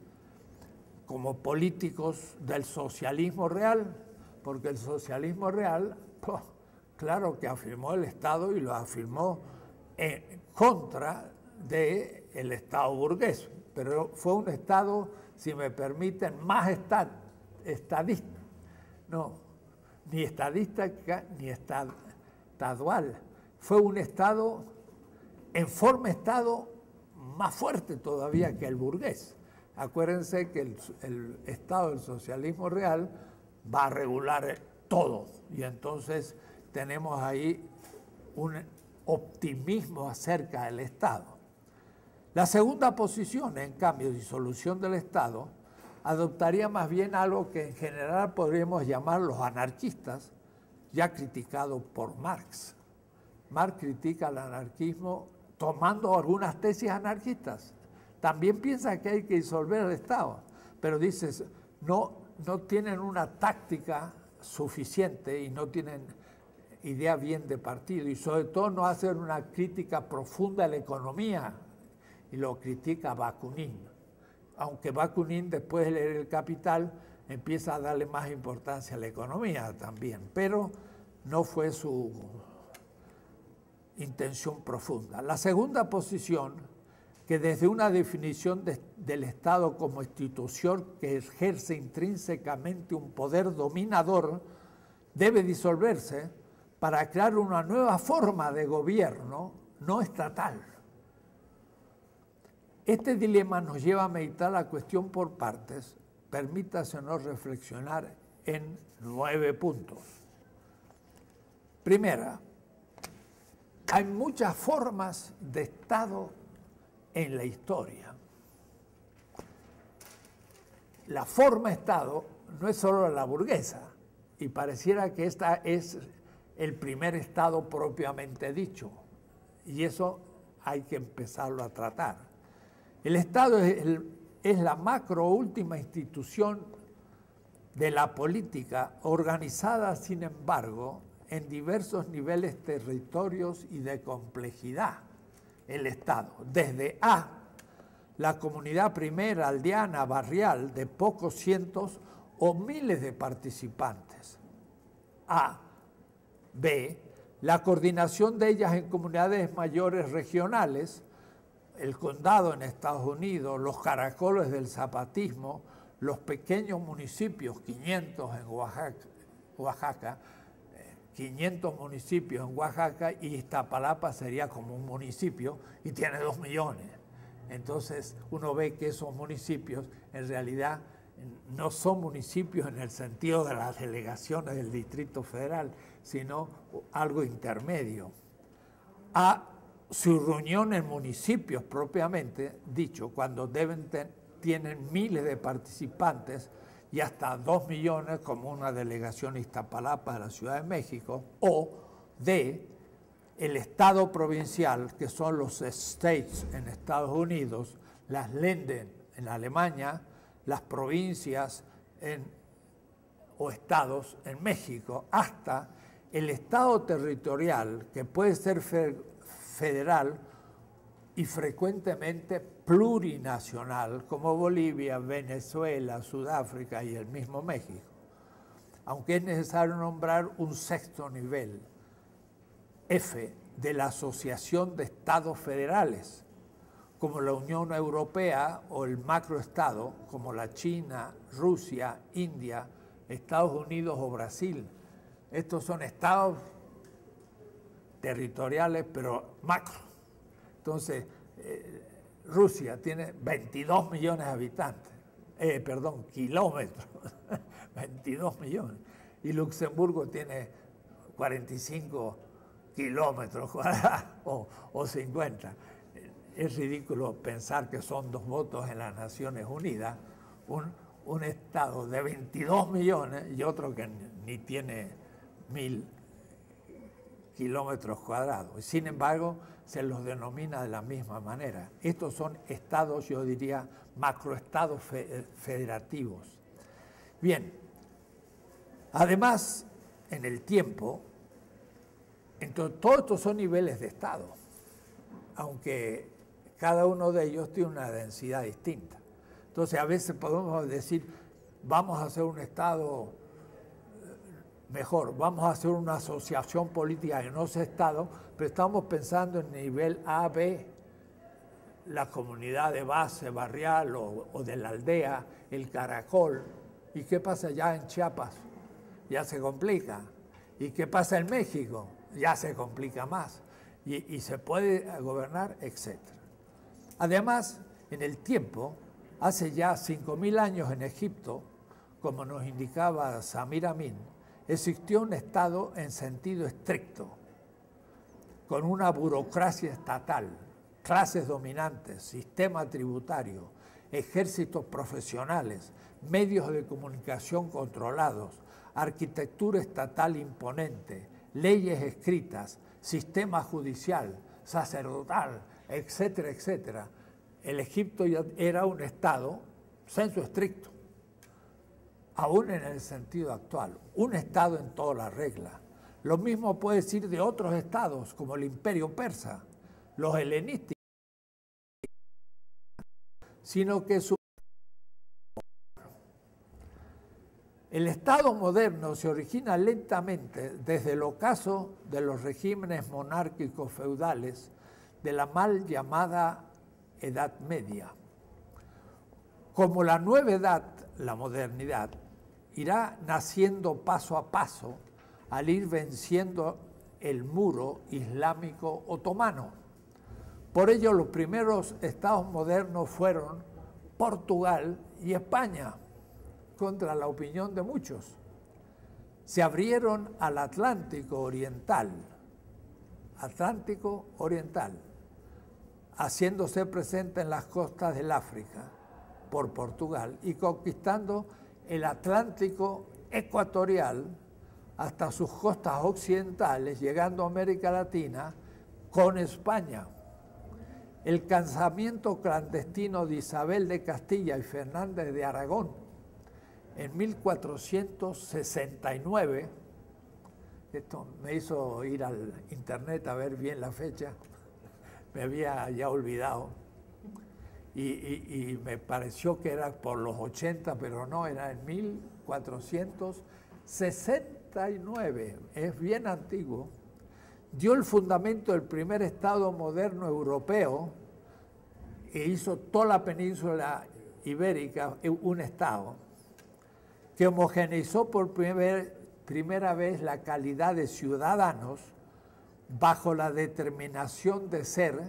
como políticos del socialismo real, porque el socialismo real, claro que afirmó el Estado y lo afirmó en contra del Estado burgués, pero fue un Estado si me permiten, más estadista. No, ni estadística ni estadual. Fue un Estado, en forma Estado, más fuerte todavía que el burgués. Acuérdense que el, el Estado del socialismo real va a regular todo y entonces tenemos ahí un optimismo acerca del Estado. La segunda posición, en cambio, disolución del Estado, adoptaría más bien algo que en general podríamos llamar los anarquistas, ya criticado por Marx. Marx critica al anarquismo tomando algunas tesis anarquistas. También piensa que hay que disolver el Estado, pero dice, no, no tienen una táctica suficiente y no tienen idea bien de partido y sobre todo no hacen una crítica profunda a la economía y lo critica Bakunin. Aunque Bakunin después de leer el Capital empieza a darle más importancia a la economía también, pero no fue su intención profunda. La segunda posición, que desde una definición del Estado como institución que ejerce intrínsecamente un poder dominador, debe disolverse para crear una nueva forma de gobierno no estatal este dilema nos lleva a meditar la cuestión por partes. Permítasenos reflexionar en nueve puntos. Primera, hay muchas formas de Estado en la historia. La forma Estado no es solo la burguesa, y pareciera que esta es el primer Estado propiamente dicho, y eso hay que empezarlo a tratar. El Estado es, es la macro última institución de la política organizada, sin embargo, en diversos niveles territorios y de complejidad. El Estado, desde A, la comunidad primera, aldeana, barrial, de pocos cientos o miles de participantes. A, B, la coordinación de ellas en comunidades mayores regionales, el condado en Estados Unidos, los caracoles del zapatismo, los pequeños municipios, 500 en Oaxaca, Oaxaca 500 eh, municipios en Oaxaca y Iztapalapa sería como un municipio y tiene 2 millones. Entonces uno ve que esos municipios en realidad no son municipios en el sentido de las delegaciones del Distrito Federal, sino algo intermedio. A su reunión en municipios propiamente dicho, cuando deben tienen miles de participantes y hasta dos millones como una delegación Iztapalapa de la Ciudad de México, o de el Estado provincial, que son los states en Estados Unidos, las Länder en Alemania, las provincias o estados en México, hasta el Estado territorial, que puede ser federal y frecuentemente plurinacional, como Bolivia, Venezuela, Sudáfrica y el mismo México. Aunque es necesario nombrar un sexto nivel, F, de la Asociación de Estados Federales, como la Unión Europea o el macroestado, como la China, Rusia, India, Estados Unidos o Brasil. Estos son estados territoriales, pero macro. Entonces, eh, Rusia tiene 22 millones de habitantes, eh, perdón, kilómetros, 22 millones. Y Luxemburgo tiene 45 kilómetros o, o 50. Es ridículo pensar que son dos votos en las Naciones Unidas, un, un Estado de 22 millones y otro que ni tiene mil kilómetros cuadrados. Sin embargo, se los denomina de la misma manera. Estos son estados, yo diría, macroestados federativos. Bien, además, en el tiempo, entonces, todos estos son niveles de estado, aunque cada uno de ellos tiene una densidad distinta. Entonces, a veces podemos decir, vamos a hacer un estado mejor, vamos a hacer una asociación política que no sea Estado, pero estamos pensando en nivel A, B, la comunidad de base barrial o, de la aldea, el caracol. ¿Y qué pasa ya en Chiapas? Ya se complica. ¿Y qué pasa en México? Ya se complica más. Y, y se puede gobernar, etc. Además, en el tiempo, hace ya 5.000 años en Egipto, como nos indicaba Samir Amin, existió un Estado en sentido estricto, con una burocracia estatal, clases dominantes, sistema tributario, ejércitos profesionales, medios de comunicación controlados, arquitectura estatal imponente, leyes escritas, sistema judicial, sacerdotal, etcétera, etcétera. El Egipto ya era un Estado censo estricto aún en el sentido actual, un Estado en toda la regla. Lo mismo puede decir de otros estados, como el imperio persa, los helenísticos, sino que su... El Estado moderno se origina lentamente desde el ocaso de los regímenes monárquicos feudales de la mal llamada Edad Media. Como la nueva edad, la modernidad, irá naciendo paso a paso al ir venciendo el muro islámico otomano. Por ello los primeros estados modernos fueron Portugal y España, contra la opinión de muchos. Se abrieron al Atlántico Oriental, Atlántico Oriental, haciéndose presente en las costas del África por Portugal y conquistando el Atlántico ecuatorial hasta sus costas occidentales, llegando a América Latina, con España. El cansamiento clandestino de Isabel de Castilla y Fernández de Aragón en 1469, esto me hizo ir al internet a ver bien la fecha, me había ya olvidado, y, me pareció que era por los 80, pero no, era en 1469, es bien antiguo, dio el fundamento del primer Estado moderno europeo e hizo toda la península ibérica un Estado que homogeneizó por primera vez la calidad de ciudadanos bajo la determinación de ser,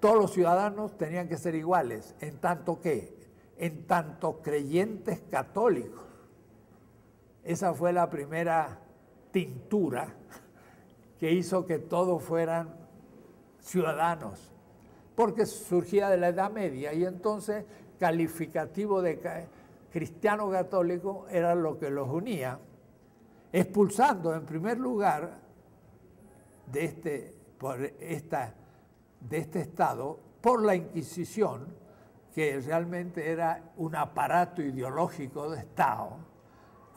todos los ciudadanos tenían que ser iguales, en tanto que, en tanto creyentes católicos. Esa fue la primera tintura que hizo que todos fueran ciudadanos, porque surgía de la Edad Media y entonces calificativo de cristiano católico era lo que los unía, expulsando en primer lugar de este, por esta, de este Estado por la Inquisición, que realmente era un aparato ideológico de Estado,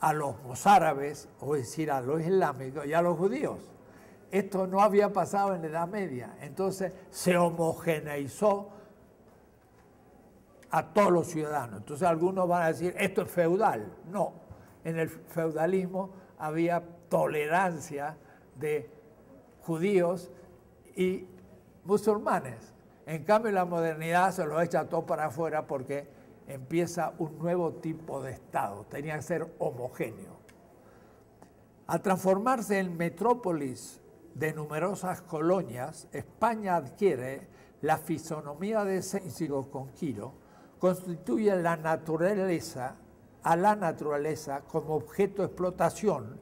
a los mozárabes, o decir, a los islámicos y a los judíos. Esto no había pasado en la Edad Media, entonces se homogeneizó a todos los ciudadanos. Entonces algunos van a decir, esto es feudal. No, en el feudalismo había tolerancia de judíos y musulmanes. En cambio, la modernidad se lo echa todo para afuera porque empieza un nuevo tipo de Estado. Tenía que ser homogéneo. Al transformarse en metrópolis de numerosas colonias, España adquiere la fisonomía de Cícero Conquiro, constituye la naturaleza, a la naturaleza como objeto de explotación,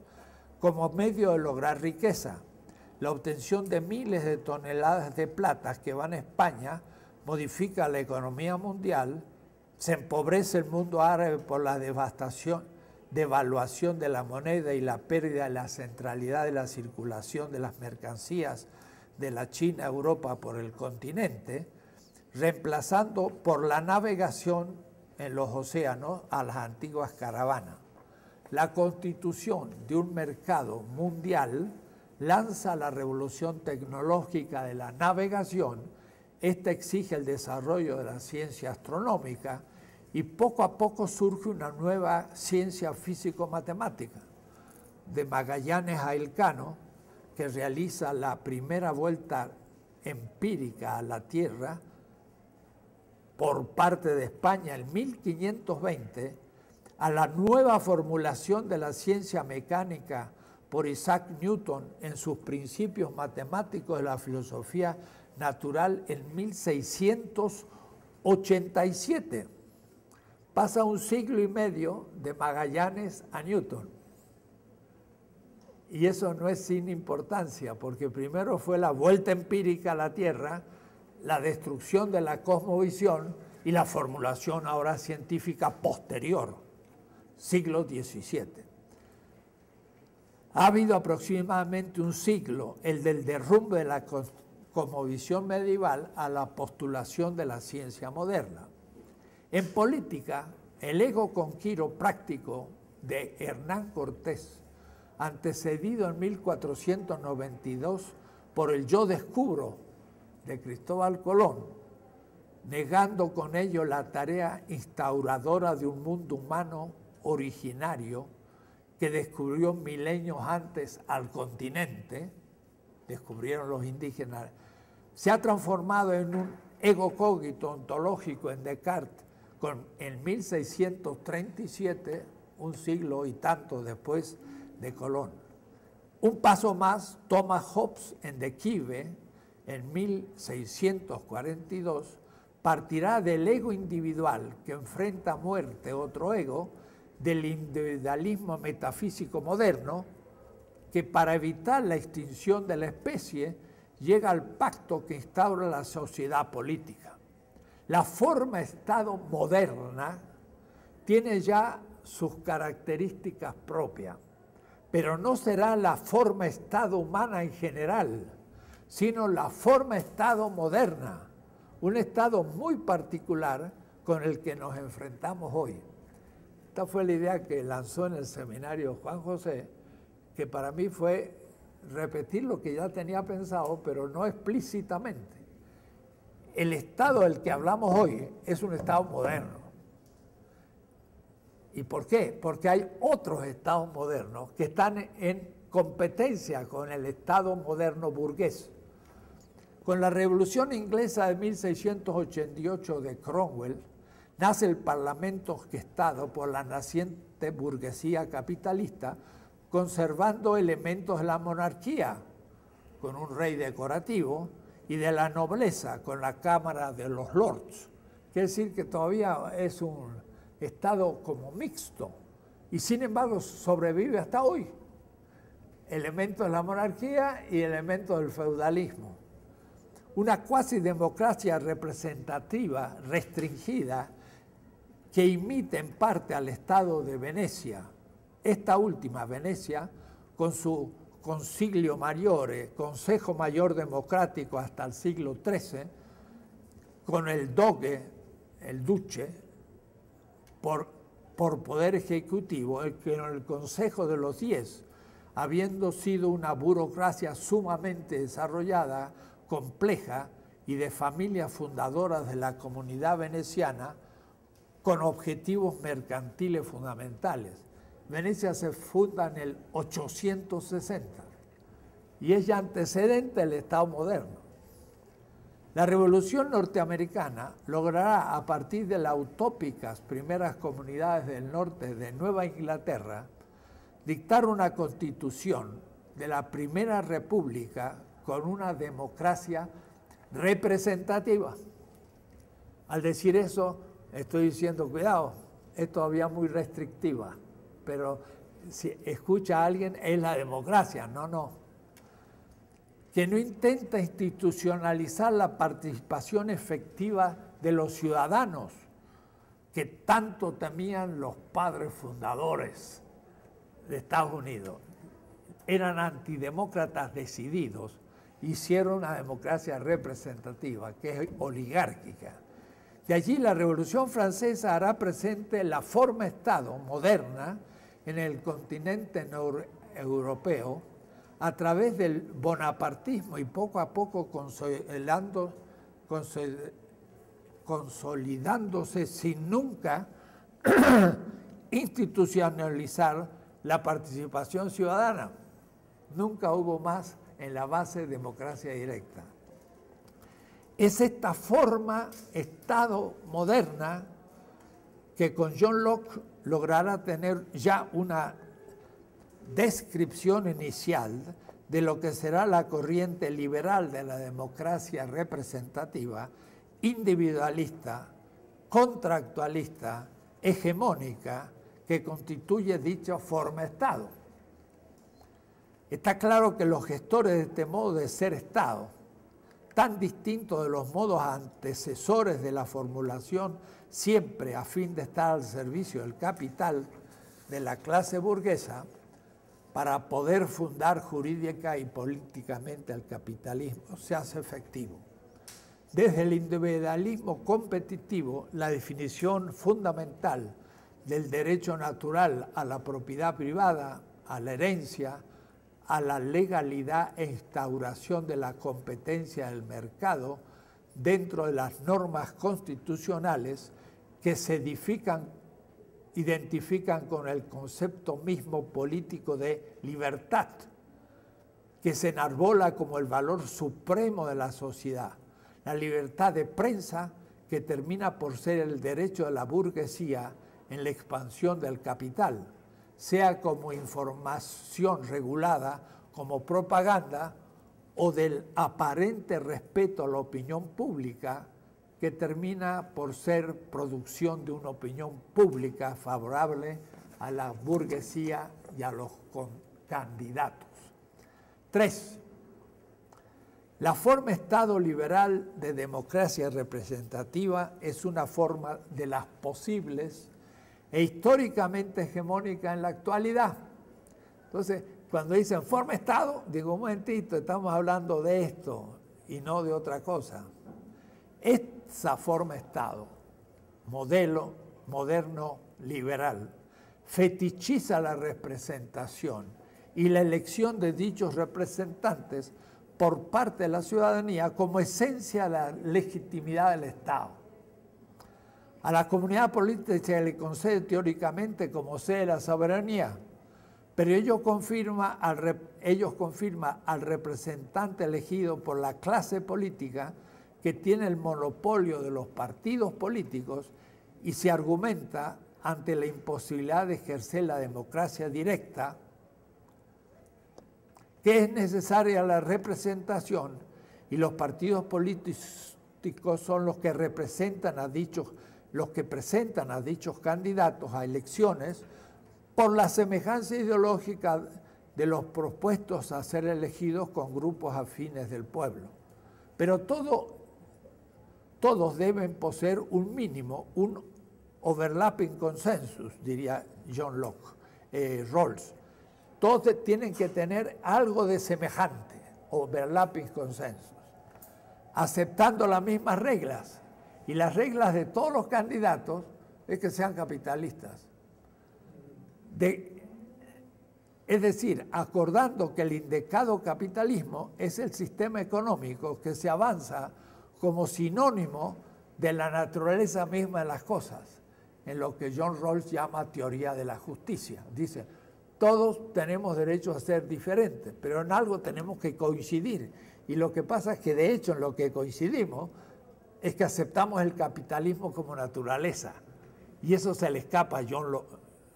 como medio de lograr riqueza. La obtención de miles de toneladas de plata que van a España modifica la economía mundial, se empobrece el mundo árabe por la devastación, devaluación de la moneda y la pérdida de la centralidad de la circulación de las mercancías de la China a Europa por el continente, reemplazando por la navegación en los océanos a las antiguas caravanas. La constitución de un mercado mundial lanza la revolución tecnológica de la navegación, esta exige el desarrollo de la ciencia astronómica y poco a poco surge una nueva ciencia físico-matemática. De Magallanes a Elcano, que realiza la primera vuelta empírica a la Tierra, por parte de España en 1520 a la nueva formulación de la ciencia mecánica por Isaac Newton en sus principios matemáticos de la filosofía natural en 1687. Pasa un siglo y medio de Magallanes a Newton. Y eso no es sin importancia, porque primero fue la vuelta empírica a la Tierra, la destrucción de la cosmovisión y la formulación ahora científica posterior, siglo XVII. Ha habido aproximadamente un siglo, el del derrumbe de la cosmovisión medieval a la postulación de la ciencia moderna. En política, el ego conquiro práctico de Hernán Cortés, antecedido en 1492 por el yo descubro de Cristóbal Colón, negando con ello la tarea instauradora de un mundo humano originario que descubrió milenios antes al continente, descubrieron los indígenas, se ha transformado en un ego cogito ontológico en Descartes, con, en 1637, un siglo y tanto después de Colón. Un paso más toma Hobbes en De en 1642, partirá del ego individual que enfrenta a muerte otro ego, del individualismo metafísico moderno, que para evitar la extinción de la especie llega al pacto que instaura la sociedad política. La forma Estado moderna tiene ya sus características propias, pero no será la forma Estado humana en general, sino la forma Estado moderna, un Estado muy particular con el que nos enfrentamos hoy. Esta fue la idea que lanzó en el seminario Juan José, que para mí fue repetir lo que ya tenía pensado, pero no explícitamente. El Estado del que hablamos hoy es un Estado moderno. ¿Y por qué? Porque hay otros Estados modernos que están en competencia con el Estado moderno burgués. Con la Revolución Inglesa de 1688 de Cromwell, nace el Parlamento orquestado por la naciente burguesía capitalista, conservando elementos de la monarquía, con un rey decorativo, y de la nobleza, con la Cámara de los Lords. Quiere decir que todavía es un estado como mixto, y sin embargo sobrevive hasta hoy. Elementos de la monarquía y elementos del feudalismo. Una cuasi democracia representativa, restringida, que imita en parte al Estado de Venecia. Esta última, Venecia, con su Concilio Maggiore, Consejo Mayor Democrático hasta el siglo XIII, con el Doge, el Duce, por, por poder ejecutivo, que en el Consejo de los Diez, habiendo sido una burocracia sumamente desarrollada, compleja y de familias fundadoras de la comunidad veneciana, con objetivos mercantiles fundamentales. Venecia se funda en el 860 y es ya antecedente del Estado moderno. La revolución norteamericana logrará a partir de las utópicas primeras comunidades del norte de Nueva Inglaterra dictar una constitución de la primera república con una democracia representativa. Al decir eso, estoy diciendo, cuidado, es todavía muy restrictiva, pero si escucha a alguien, es la democracia, no, no. Que no intenta institucionalizar la participación efectiva de los ciudadanos que tanto temían los padres fundadores de Estados Unidos. Eran antidemócratas decididos, hicieron una democracia representativa, que es oligárquica de allí la Revolución Francesa hará presente la forma Estado moderna en el continente europeo a través del bonapartismo y poco a poco consolidándose sin nunca institucionalizar la participación ciudadana. Nunca hubo más en la base de democracia directa. Es esta forma Estado moderna que con John Locke logrará tener ya una descripción inicial de lo que será la corriente liberal de la democracia representativa, individualista, contractualista, hegemónica, que constituye dicha forma Estado. Está claro que los gestores de este modo de ser Estado tan distinto de los modos antecesores de la formulación, siempre a fin de estar al servicio del capital de la clase burguesa, para poder fundar jurídica y políticamente el capitalismo, se hace efectivo. Desde el individualismo competitivo, la definición fundamental del derecho natural a la propiedad privada, a la herencia, a la legalidad e instauración de la competencia del mercado dentro de las normas constitucionales que se edifican, identifican con el concepto mismo político de libertad, que se enarbola como el valor supremo de la sociedad. La libertad de prensa, que termina por ser el derecho de la burguesía en la expansión del capital sea como información regulada, como propaganda, o del aparente respeto a la opinión pública, que termina por ser producción de una opinión pública favorable a la burguesía y a los candidatos. Tres, la forma Estado liberal de democracia representativa es una forma de las posibles e históricamente hegemónica en la actualidad. Entonces, cuando dicen forma Estado, digo, un momentito, estamos hablando de esto y no de otra cosa. Esa forma Estado, modelo moderno liberal, fetichiza la representación y la elección de dichos representantes por parte de la ciudadanía como esencia de la legitimidad del Estado. A la comunidad política se le concede teóricamente como sede la soberanía, pero ellos confirma, al, ellos confirma al representante elegido por la clase política que tiene el monopolio de los partidos políticos y se argumenta ante la imposibilidad de ejercer la democracia directa que es necesaria la representación y los partidos políticos son los que representan a dichos los que presentan a dichos candidatos a elecciones por la semejanza ideológica de los propuestos a ser elegidos con grupos afines del pueblo. Pero todo, todos deben poseer un mínimo, un overlapping consensus, diría John Locke, eh, Rawls. Todos tienen que tener algo de semejante, overlapping consensus, aceptando las mismas reglas. Y las reglas de todos los candidatos es que sean capitalistas. es decir, acordando que el indicado capitalismo es el sistema económico que se avanza como sinónimo de la naturaleza misma de las cosas, en lo que John Rawls llama teoría de la justicia. Dice, todos tenemos derecho a ser diferentes, pero en algo tenemos que coincidir. Y lo que pasa es que de hecho en lo que coincidimos es que aceptamos el capitalismo como naturaleza. Y eso se le escapa a John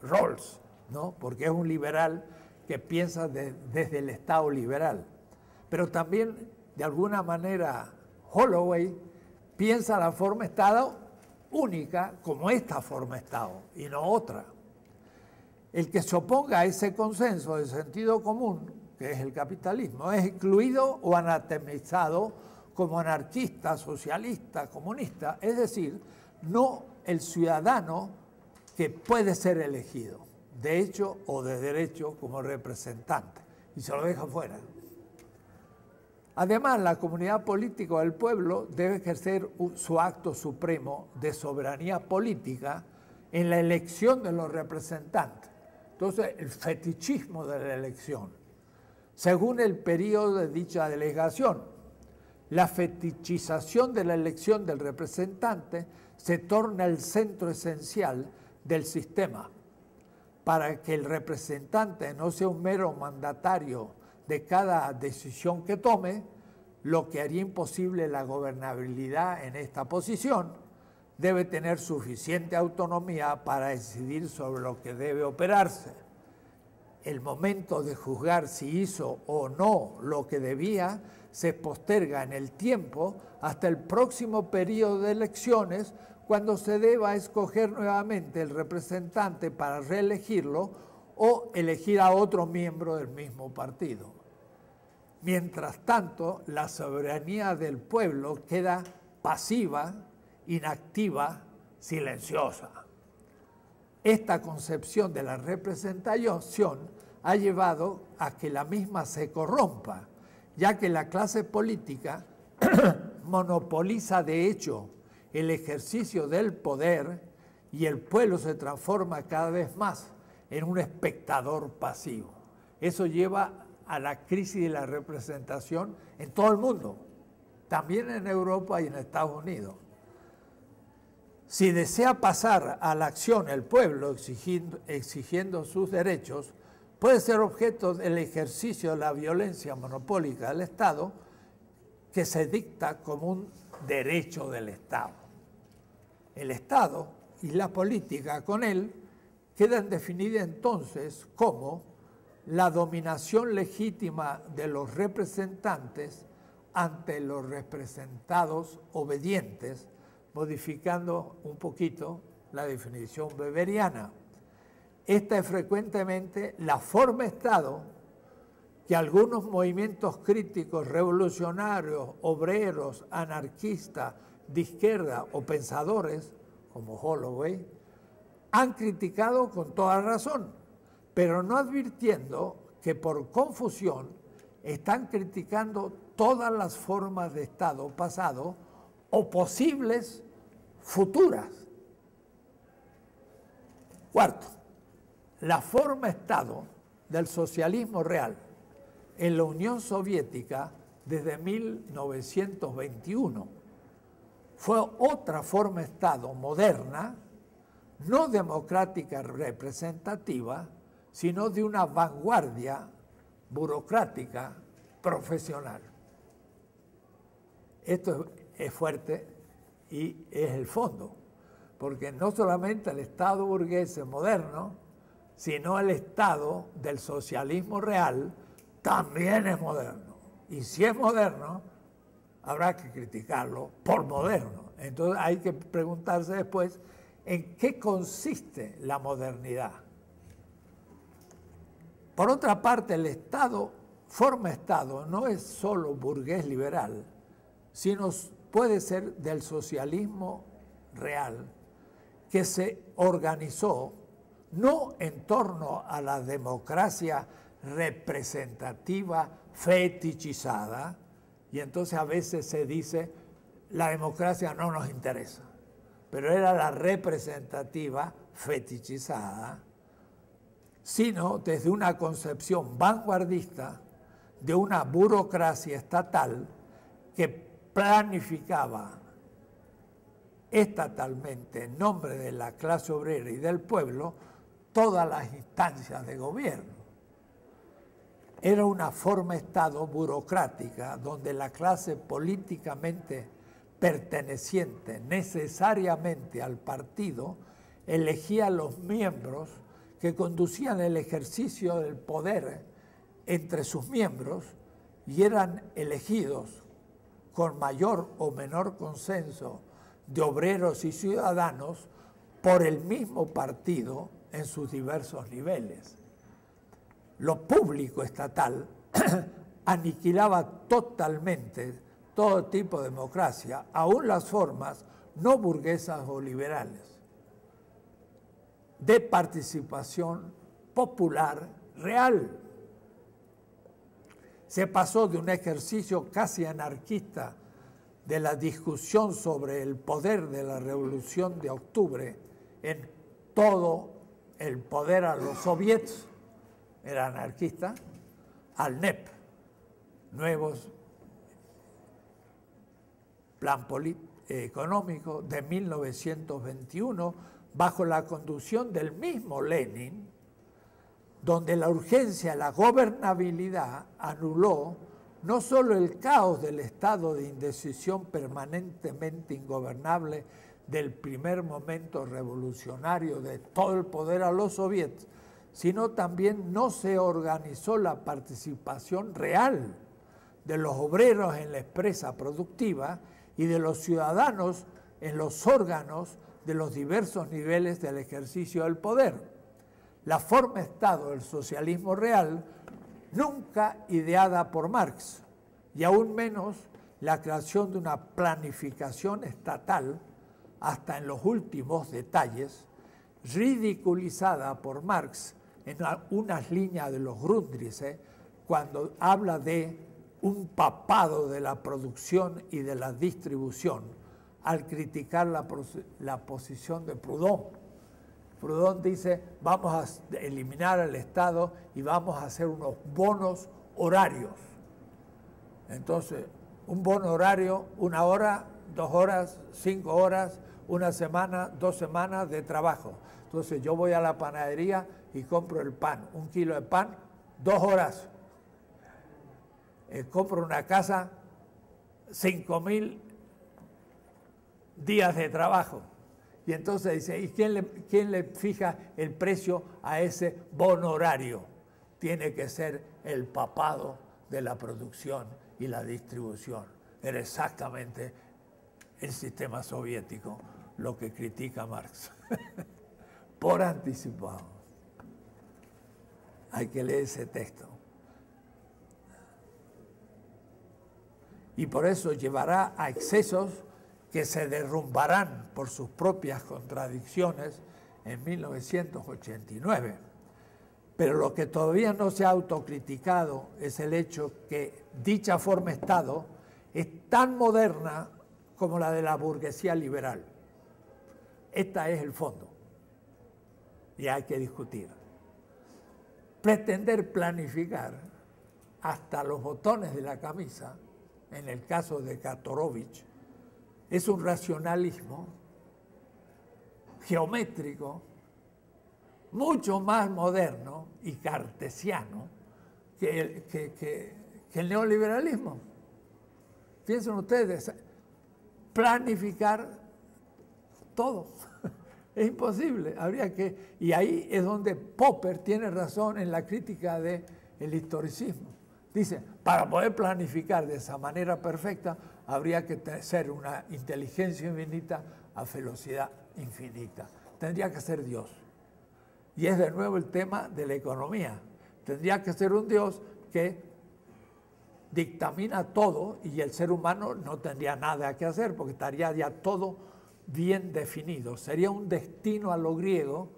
Rawls, ¿no? porque es un liberal que piensa desde el Estado liberal. Pero también, de alguna manera, Holloway piensa la forma Estado única como esta forma Estado y no otra. El que se oponga a ese consenso de sentido común, que es el capitalismo, es excluido o anatemizado como anarquista, socialista, comunista, es decir, no el ciudadano que puede ser elegido, de hecho o de derecho como representante, y se lo deja fuera. Además, la comunidad política del pueblo debe ejercer su acto supremo de soberanía política en la elección de los representantes entonces, el fetichismo de la elección, según el periodo de dicha delegación, la fetichización de la elección del representante se torna el centro esencial del sistema para que el representante no sea un mero mandatario de cada decisión que tome, lo que haría imposible la gobernabilidad en esta posición, debe tener suficiente autonomía para decidir sobre lo que debe operarse. El momento de juzgar si hizo o no lo que debía se posterga en el tiempo hasta el próximo periodo de elecciones cuando se deba escoger nuevamente el representante para reelegirlo o elegir a otro miembro del mismo partido. Mientras tanto, la soberanía del pueblo queda pasiva inactiva, silenciosa. Esta concepción de la representación ha llevado a que la misma se corrompa, ya que la clase política monopoliza de hecho el ejercicio del poder y el pueblo se transforma cada vez más en un espectador pasivo. Eso lleva a la crisis de la representación en todo el mundo, también en Europa y en Estados Unidos. Si desea pasar a la acción el pueblo exigiendo, sus derechos, puede ser objeto del ejercicio de la violencia monopólica del Estado que se dicta como un derecho del Estado. El Estado y la política con él quedan definidas entonces como la dominación legítima de los representantes ante los representados obedientes modificando un poquito la definición weberiana. Esta es frecuentemente la forma Estado que algunos movimientos críticos, revolucionarios, obreros, anarquistas, de izquierda o pensadores, como Holloway, han criticado con toda razón, pero no advirtiendo que por confusión están criticando todas las formas de Estado pasado o posibles futuras. Cuarto, la forma Estado del socialismo real en la Unión Soviética desde 1921 fue otra forma Estado moderna, no democrática representativa, sino de una vanguardia burocrática profesional. Esto es fuerte y es el fondo, porque no solamente el Estado burgués es moderno, sino el Estado del socialismo real también es moderno. Y si es moderno, habrá que criticarlo por moderno. Entonces hay que preguntarse después en qué consiste la modernidad. Por otra parte, el Estado, forma Estado, no es solo burgués liberal, sino puede ser del socialismo real, que se organizó no en torno a la democracia representativa fetichizada, y entonces a veces se dice, la democracia no nos interesa, pero era la representativa fetichizada, sino desde una concepción vanguardista de una burocracia estatal que planificaba estatalmente en nombre de la clase obrera y del pueblo todas las instancias de gobierno. Era una forma Estado burocrática donde la clase políticamente perteneciente necesariamente al partido elegía los miembros que conducían el ejercicio del poder entre sus miembros y eran elegidos con mayor o menor consenso de obreros y ciudadanos por el mismo partido en sus diversos niveles. Lo público estatal aniquilaba totalmente todo tipo de democracia, aún las formas no burguesas o liberales de participación popular real. Se pasó de un ejercicio casi anarquista de la discusión sobre el poder de la revolución de octubre en todo el poder a los soviets, era anarquista, al NEP, nuevos plan económico de 1921 bajo la conducción del mismo Lenin, donde la urgencia, la gobernabilidad anuló no solo el caos del estado de indecisión permanentemente ingobernable del primer momento revolucionario de todo el poder a los soviets, sino también no se organizó la participación real de los obreros en la empresa productiva y de los ciudadanos en los órganos de los diversos niveles del ejercicio del poder. La forma Estado del socialismo real, nunca ideada por Marx, y aún menos la creación de una planificación estatal, hasta en los últimos detalles, ridiculizada por Marx en unas líneas de los Grundrisse, cuando habla de un papado de la producción y de la distribución, al criticar la, la posición de Proudhon. Proudhon dice, vamos a eliminar al Estado y vamos a hacer unos bonos horarios. Entonces, un bono horario, una hora, dos horas, cinco horas, una semana, dos semanas de trabajo. Entonces yo voy a la panadería y compro el pan, un kilo de pan, dos horas. Eh, compro una casa, cinco mil días de trabajo. Y entonces dice, ¿y quién le, quién le fija el precio a ese bono horario? Tiene que ser el papado de la producción y la distribución. Era exactamente el sistema soviético lo que critica Marx. Por anticipado. Hay que leer ese texto. Y por eso llevará a excesos que se derrumbarán por sus propias contradicciones en 1989. Pero lo que todavía no se ha autocriticado es el hecho que dicha forma Estado es tan moderna como la de la burguesía liberal. Este es el fondo. Y hay que discutir. Pretender planificar hasta los botones de la camisa, en el caso de Katorovich, es un racionalismo geométrico mucho más moderno y cartesiano que el, que, el neoliberalismo. Piensen ustedes, planificar todo. Es imposible, habría que... Y ahí es donde Popper tiene razón en la crítica del historicismo. Dice, para poder planificar de esa manera perfecta, habría que ser una inteligencia infinita a velocidad infinita. Tendría que ser Dios. Y es de nuevo el tema de la economía. Tendría que ser un Dios que dictamina todo y el ser humano no tendría nada que hacer porque estaría ya todo bien definido. Sería un destino a lo griego,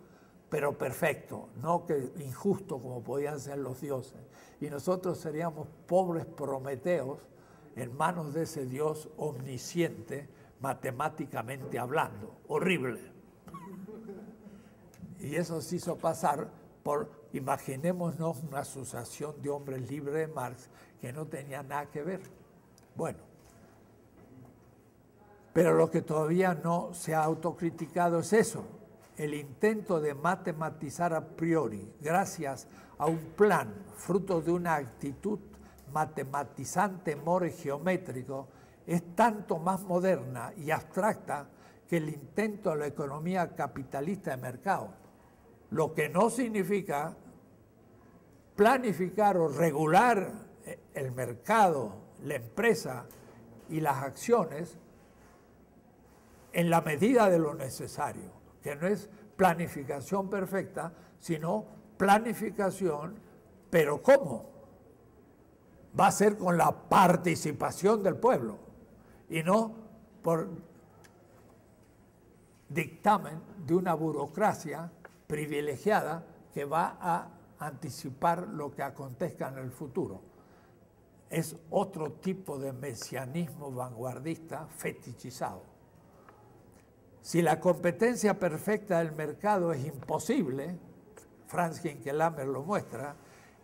pero perfecto, no que injusto como podían ser los dioses. Y nosotros seríamos pobres prometeos en manos de ese Dios omnisciente, matemáticamente hablando. Horrible. Y eso se hizo pasar por, imaginémonos una asociación de hombres libres de Marx que no tenía nada que ver. Bueno, pero lo que todavía no se ha autocriticado es eso, el intento de matematizar a priori, gracias a un plan fruto de una actitud matematizante, more geométrico, es tanto más moderna y abstracta que el intento de la economía capitalista de mercado, lo que no significa planificar o regular el mercado, la empresa y las acciones en la medida de lo necesario, que no es planificación perfecta, sino planificación, pero ¿cómo? Va a ser con la participación del pueblo y no por dictamen de una burocracia privilegiada que va a anticipar lo que acontezca en el futuro. Es otro tipo de mesianismo vanguardista fetichizado. Si la competencia perfecta del mercado es imposible, Franz Hinkelamer lo muestra,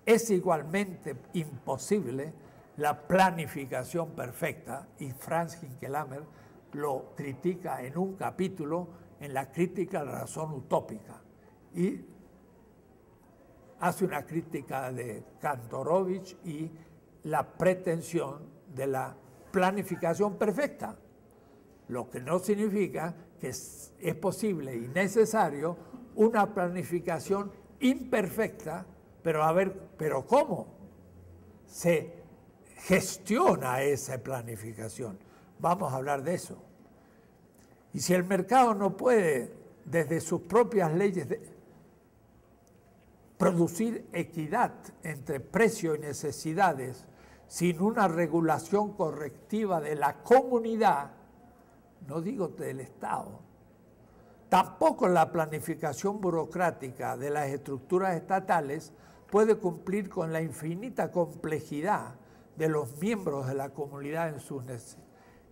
es igualmente imposible la planificación perfecta y Franz Hinkelamer lo critica en un capítulo en la crítica a la razón utópica y hace una crítica de Kantorovich y la pretensión de la planificación perfecta, lo que no significa que es, posible y necesario una planificación imperfecta, pero a ver, pero ¿cómo se gestiona esa planificación? Vamos a hablar de eso. Y si el mercado no puede, desde sus propias leyes, producir equidad entre precio y necesidades sin una regulación correctiva de la comunidad, no digo del Estado, tampoco la planificación burocrática de las estructuras estatales puede cumplir con la infinita complejidad de los miembros de la comunidad en sus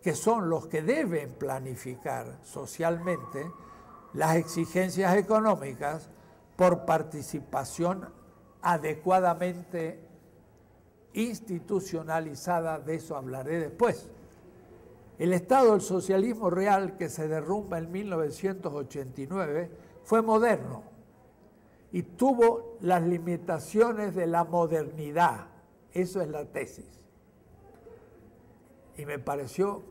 que son los que deben planificar socialmente las exigencias económicas por participación adecuadamente institucionalizada, de eso hablaré después. El estado del socialismo real que se derrumba en 1989 fue moderno y tuvo las limitaciones de la modernidad. Eso es la tesis. Y me pareció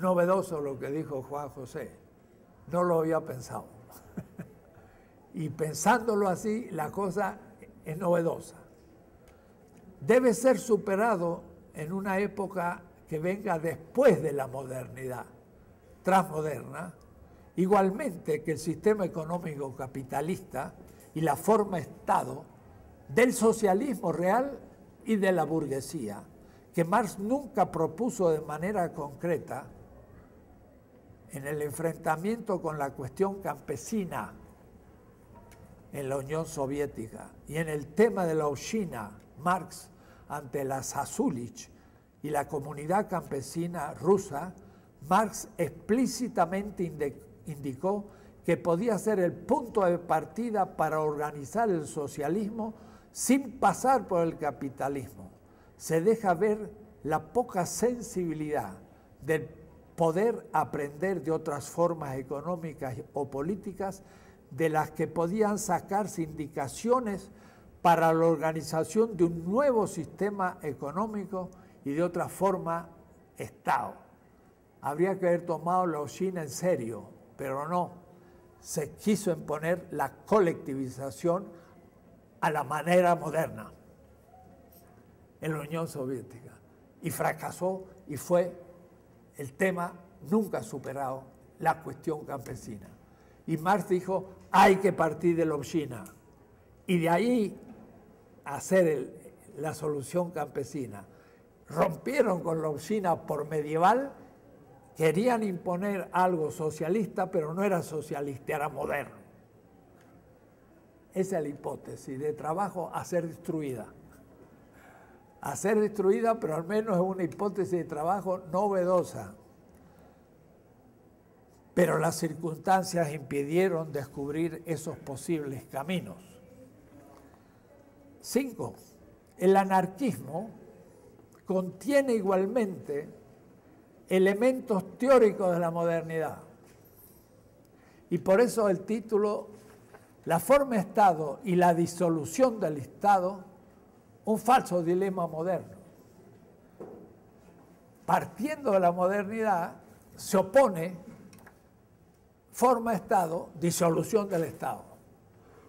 novedoso lo que dijo Juan José. No lo había pensado. y pensándolo así, la cosa es novedosa. Debe ser superado en una época que venga después de la modernidad, transmoderna, igualmente que el sistema económico capitalista y la forma Estado del socialismo real y de la burguesía, que Marx nunca propuso de manera concreta en el enfrentamiento con la cuestión campesina en la Unión Soviética. Y en el tema de la Oshina, Marx, ante la Sazulich y la comunidad campesina rusa, Marx explícitamente indicó que podía ser el punto de partida para organizar el socialismo sin pasar por el capitalismo. Se deja ver la poca sensibilidad del poder aprender de otras formas económicas o políticas de las que podían sacarse indicaciones para la organización de un nuevo sistema económico y de otra forma Estado. Habría que haber tomado la China en serio, pero no se quiso imponer la colectivización a la manera moderna en la Unión Soviética y fracasó y fue el tema nunca superado, la cuestión campesina. Y Marx dijo, hay que partir de la China y de ahí hacer la solución campesina. Rompieron con la China por medieval Querían imponer algo socialista, pero no era socialista, era moderno. Esa es la hipótesis de trabajo a ser destruida. A ser destruida, pero al menos es una hipótesis de trabajo novedosa. Pero las circunstancias impidieron descubrir esos posibles caminos. Cinco, el anarquismo contiene igualmente elementos teóricos de la modernidad. Y por eso el título, La forma Estado y la disolución del Estado, un falso dilema moderno. Partiendo de la modernidad, se opone forma Estado, disolución del Estado.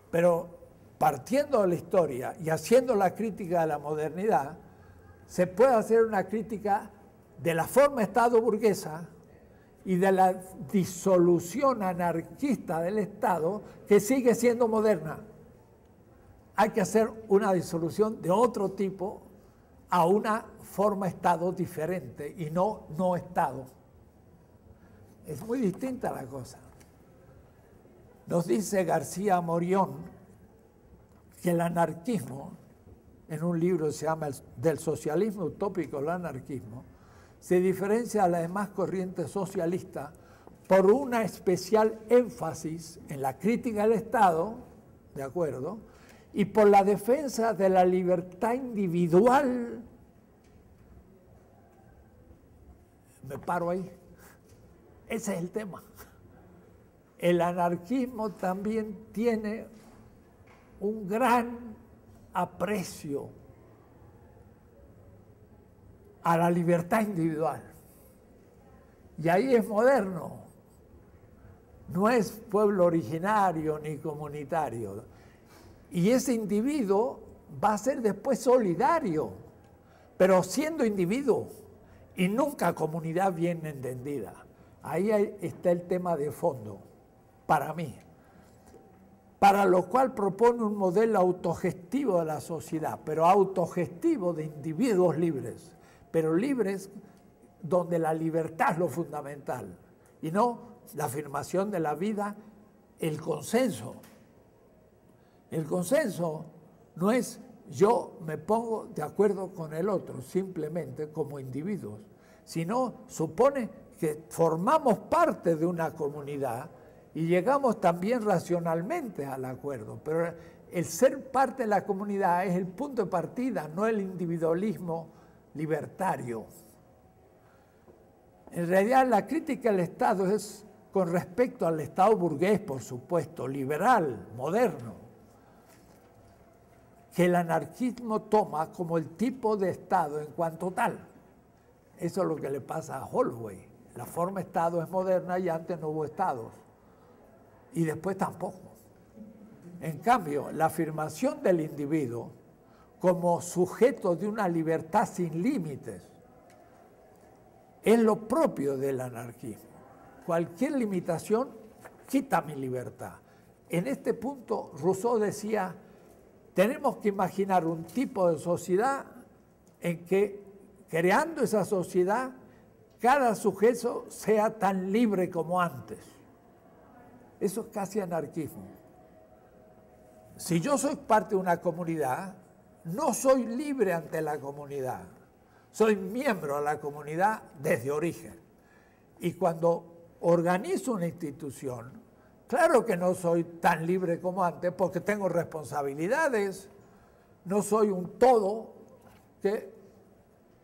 Pero partiendo de la historia y haciendo la crítica de la modernidad, se puede hacer una crítica de la forma Estado burguesa y de la disolución anarquista del Estado que sigue siendo moderna. Hay que hacer una disolución de otro tipo a una forma Estado diferente y no no Estado. Es muy distinta la cosa. Nos dice García Morión el anarquismo, en un libro que se llama Del socialismo utópico al anarquismo, se diferencia a las demás corrientes socialistas por una especial énfasis en la crítica al Estado, ¿de acuerdo? Y por la defensa de la libertad individual. Me paro ahí. Ese es el tema. El anarquismo también tiene un gran aprecio a la libertad individual. Y ahí es moderno. No es pueblo originario ni comunitario. Y ese individuo va a ser después solidario, pero siendo individuo y nunca comunidad bien entendida. Ahí está el tema de fondo, para mí. Para lo cual propone un modelo autogestivo de la sociedad, pero autogestivo de individuos libres pero libres donde la libertad es lo fundamental y no la afirmación de la vida, el consenso. El consenso no es yo me pongo de acuerdo con el otro simplemente como individuos, sino supone que formamos parte de una comunidad y llegamos también racionalmente al acuerdo, pero el ser parte de la comunidad es el punto de partida, no el individualismo libertario. En realidad la crítica al Estado es con respecto al Estado burgués, por supuesto, liberal, moderno, que el anarquismo toma como el tipo de Estado en cuanto tal. Eso es lo que le pasa a Holloway. La forma Estado es moderna y antes no hubo Estados. Y después tampoco. En cambio, la afirmación del individuo como sujeto de una libertad sin límites. Es lo propio del anarquismo. Cualquier limitación quita mi libertad. En este punto Rousseau decía, tenemos que imaginar un tipo de sociedad en que creando esa sociedad, cada sujeto sea tan libre como antes. Eso es casi anarquismo. si yo soy parte de una comunidad, no soy libre ante la comunidad. Soy miembro de la comunidad desde origen. Y cuando organizo una institución, claro que no soy tan libre como antes porque tengo responsabilidades. No soy un todo que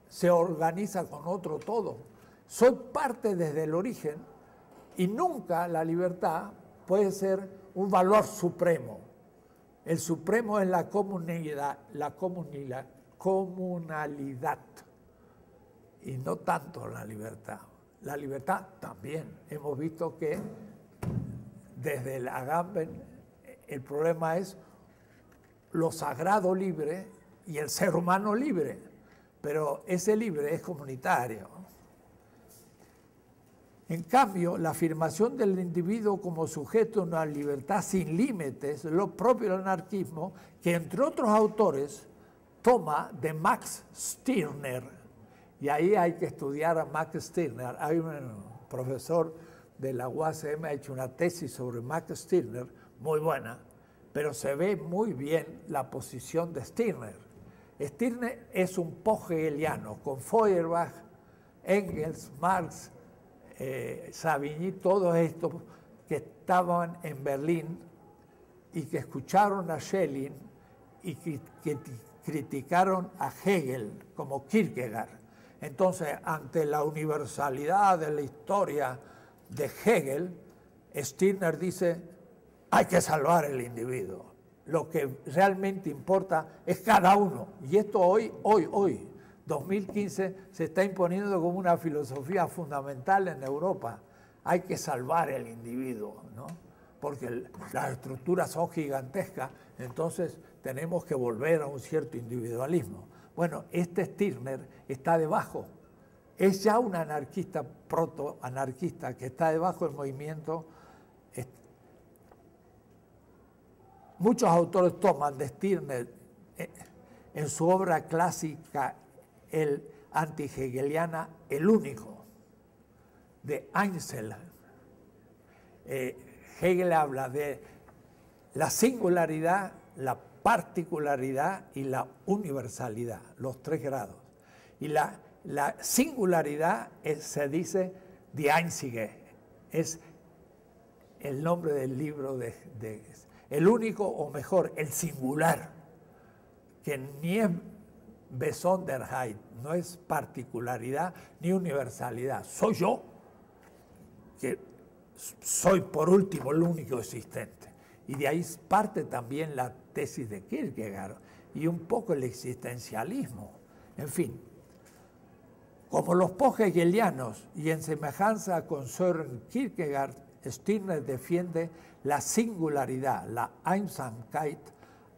se organiza con otro todo. Soy parte desde el origen y nunca la libertad puede ser un valor supremo. El supremo es la comunidad, la comunidad, comunalidad y no tanto la libertad. La libertad también. Hemos visto que desde el Agamben el problema es lo sagrado libre y el ser humano libre, pero ese libre es comunitario. En cambio, la afirmación del individuo como sujeto de una libertad sin límites, lo propio del anarquismo, que entre otros autores toma de Max Stirner. Y ahí hay que estudiar a Max Stirner. Hay un profesor de la UACM ha hecho una tesis sobre Max Stirner, muy buena, pero se ve muy bien la posición de Stirner. Stirner es un post-hegeliano, con Feuerbach, Engels, Marx, eh, Savigny, todos estos que estaban en Berlín y que escucharon a Schelling y que, que criticaron a Hegel como Kierkegaard. Entonces, ante la universalidad de la historia de Hegel, Stirner dice, hay que salvar el individuo. Lo que realmente importa es cada uno. Y esto hoy, hoy, hoy, 2015 se está imponiendo como una filosofía fundamental en Europa. Hay que salvar el individuo, ¿no? porque las estructuras son gigantescas, entonces tenemos que volver a un cierto individualismo. Bueno, este Stirner está debajo, es ya un anarquista, proto-anarquista, que está debajo del movimiento. Muchos autores toman de Stirner eh, en su obra clásica el anti-hegeliana El único, de Einzel. Eh, Hegel habla de la singularidad, la particularidad y la universalidad, los tres grados. Y la, la singularidad se dice die Einzige, es el nombre del libro de, de, el único o mejor, el singular, que ni es Besonderheit, no es particularidad ni universalidad. Soy yo, que soy por último el único existente. Y de ahí parte también la tesis de Kierkegaard y un poco el existencialismo. En fin, como los post-hegelianos y en semejanza con Søren Kierkegaard, Stirner defiende la singularidad, la Einsamkeit,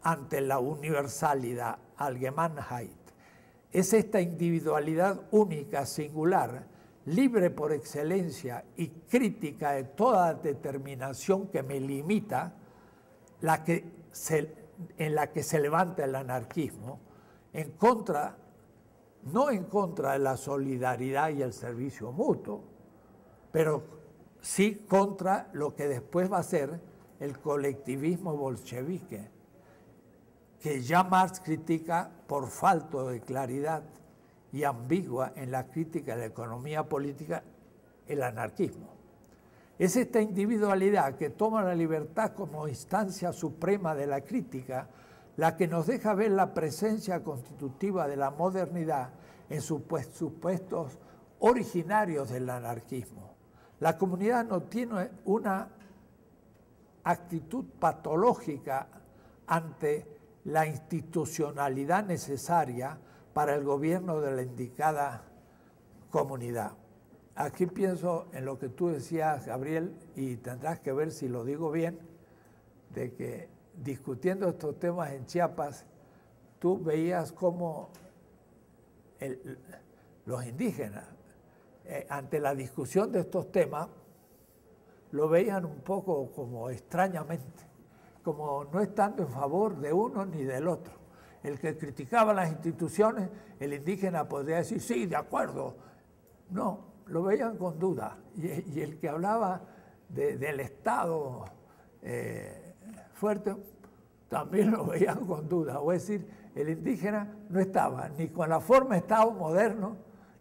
ante la universalidad, Allgemeinheit es esta individualidad única, singular, libre por excelencia y crítica de toda determinación que me limita, la que en la que se levanta el anarquismo, en contra, no en contra de la solidaridad y el servicio mutuo, pero sí contra lo que después va a ser el colectivismo bolchevique, que ya Marx critica por falta de claridad y ambigua en la crítica de la economía política, el anarquismo. Es esta individualidad que toma la libertad como instancia suprema de la crítica la que nos deja ver la presencia constitutiva de la modernidad en sus supuestos originarios del anarquismo. La comunidad no tiene una actitud patológica ante la institucionalidad necesaria para el gobierno de la indicada comunidad. Aquí pienso en lo que tú decías, Gabriel, y tendrás que ver si lo digo bien, de que discutiendo estos temas en Chiapas, tú veías cómo los indígenas, eh, ante la discusión de estos temas, lo veían un poco como extrañamente como no estando en favor de uno ni del otro. El que criticaba las instituciones, el indígena podría decir, sí, de acuerdo. No, lo veían con duda. Y, el que hablaba del Estado eh, fuerte, también lo veían con duda. O es decir, el indígena no estaba ni con la forma de Estado moderno,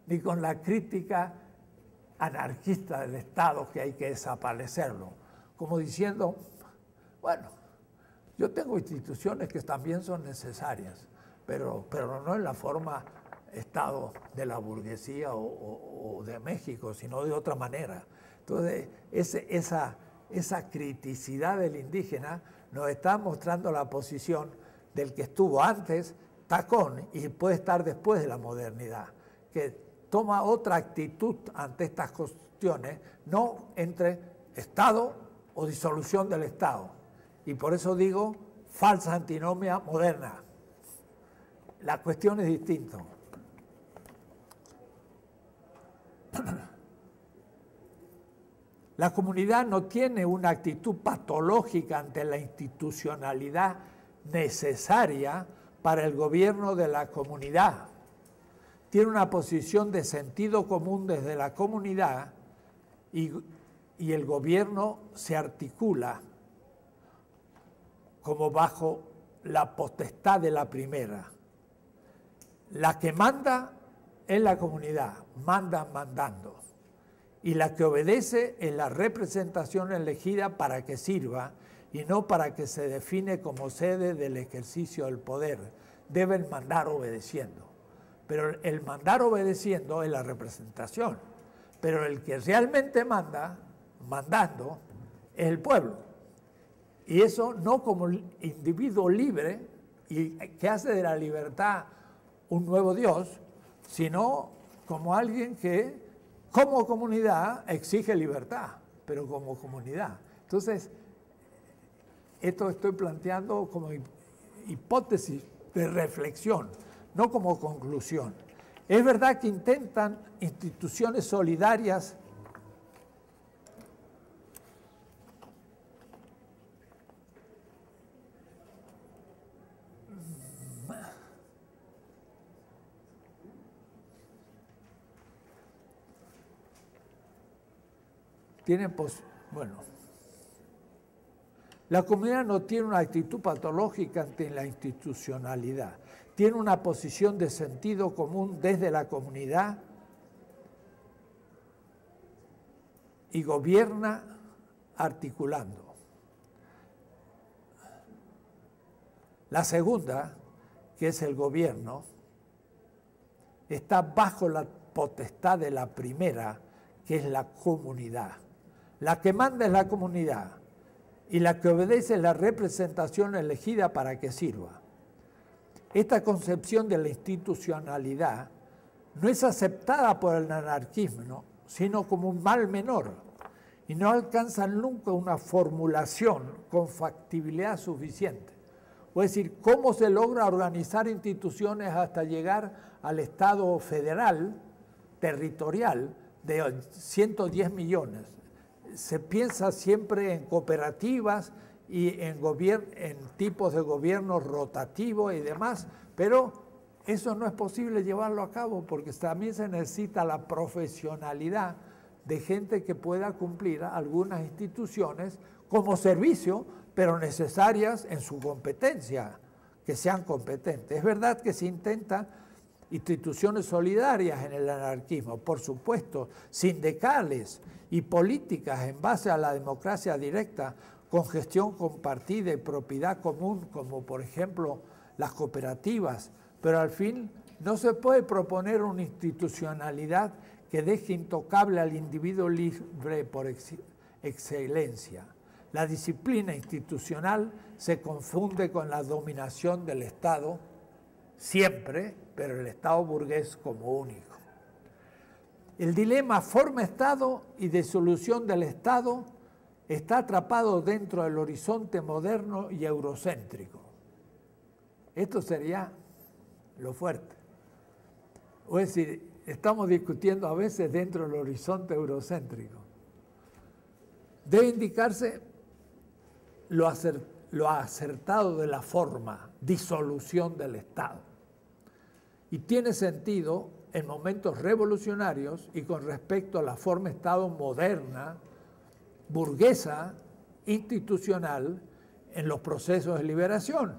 ni con la crítica anarquista del Estado que hay que desaparecerlo. Como diciendo, bueno, yo tengo instituciones que también son necesarias, pero, pero no en la forma Estado de la burguesía o, de México, sino de otra manera. Entonces, esa, esa criticidad del indígena nos está mostrando la posición del que estuvo antes, tacón, y puede estar después de la modernidad, que toma otra actitud ante estas cuestiones, no entre Estado o disolución del Estado. Y por eso digo falsa antinomia moderna. La cuestión es distinta. La comunidad no tiene una actitud patológica ante la institucionalidad necesaria para el gobierno de la comunidad. Tiene una posición de sentido común desde la comunidad y, el gobierno se articula como bajo la potestad de la primera. La que manda es la comunidad, manda mandando. Y la que obedece es la representación elegida para que sirva y no para que se define como sede del ejercicio del poder. Deben mandar obedeciendo. Pero el mandar obedeciendo es la representación. Pero el que realmente manda, mandando, es el pueblo. Y eso no como individuo libre y que hace de la libertad un nuevo Dios, sino como alguien que como comunidad exige libertad, pero como comunidad. Entonces, esto estoy planteando como hipótesis de reflexión, no como conclusión. Es verdad que intentan instituciones solidarias tienen, bueno, la comunidad no tiene una actitud patológica ante la institucionalidad, tiene una posición de sentido común desde la comunidad y gobierna articulando. La segunda, que es el gobierno, está bajo la potestad de la primera, que es la comunidad. La que manda es la comunidad y la que obedece es la representación elegida para que sirva. Esta concepción de la institucionalidad no es aceptada por el anarquismo, sino como un mal menor y no alcanza nunca una formulación con factibilidad suficiente. Es decir, cómo se logra organizar instituciones hasta llegar al Estado federal, territorial, de 110 millones se piensa siempre en cooperativas y en, tipos de gobierno rotativo y demás, pero eso no es posible llevarlo a cabo porque también se necesita la profesionalidad de gente que pueda cumplir algunas instituciones como servicio, pero necesarias en su competencia, que sean competentes. Es verdad que se intenta instituciones solidarias en el anarquismo, por supuesto, sindicales y políticas en base a la democracia directa con gestión compartida y propiedad común, como por ejemplo las cooperativas, pero al fin no se puede proponer una institucionalidad que deje intocable al individuo libre por excelencia. La disciplina institucional se confunde con la dominación del Estado, siempre, pero el Estado burgués como único. El dilema forma-Estado y disolución del Estado está atrapado dentro del horizonte moderno y eurocéntrico. Esto sería lo fuerte. O es decir, estamos discutiendo a veces dentro del horizonte eurocéntrico. Debe indicarse lo, lo acertado de la forma, disolución del Estado y tiene sentido en momentos revolucionarios y con respecto a la forma Estado moderna, burguesa, institucional, en los procesos de liberación.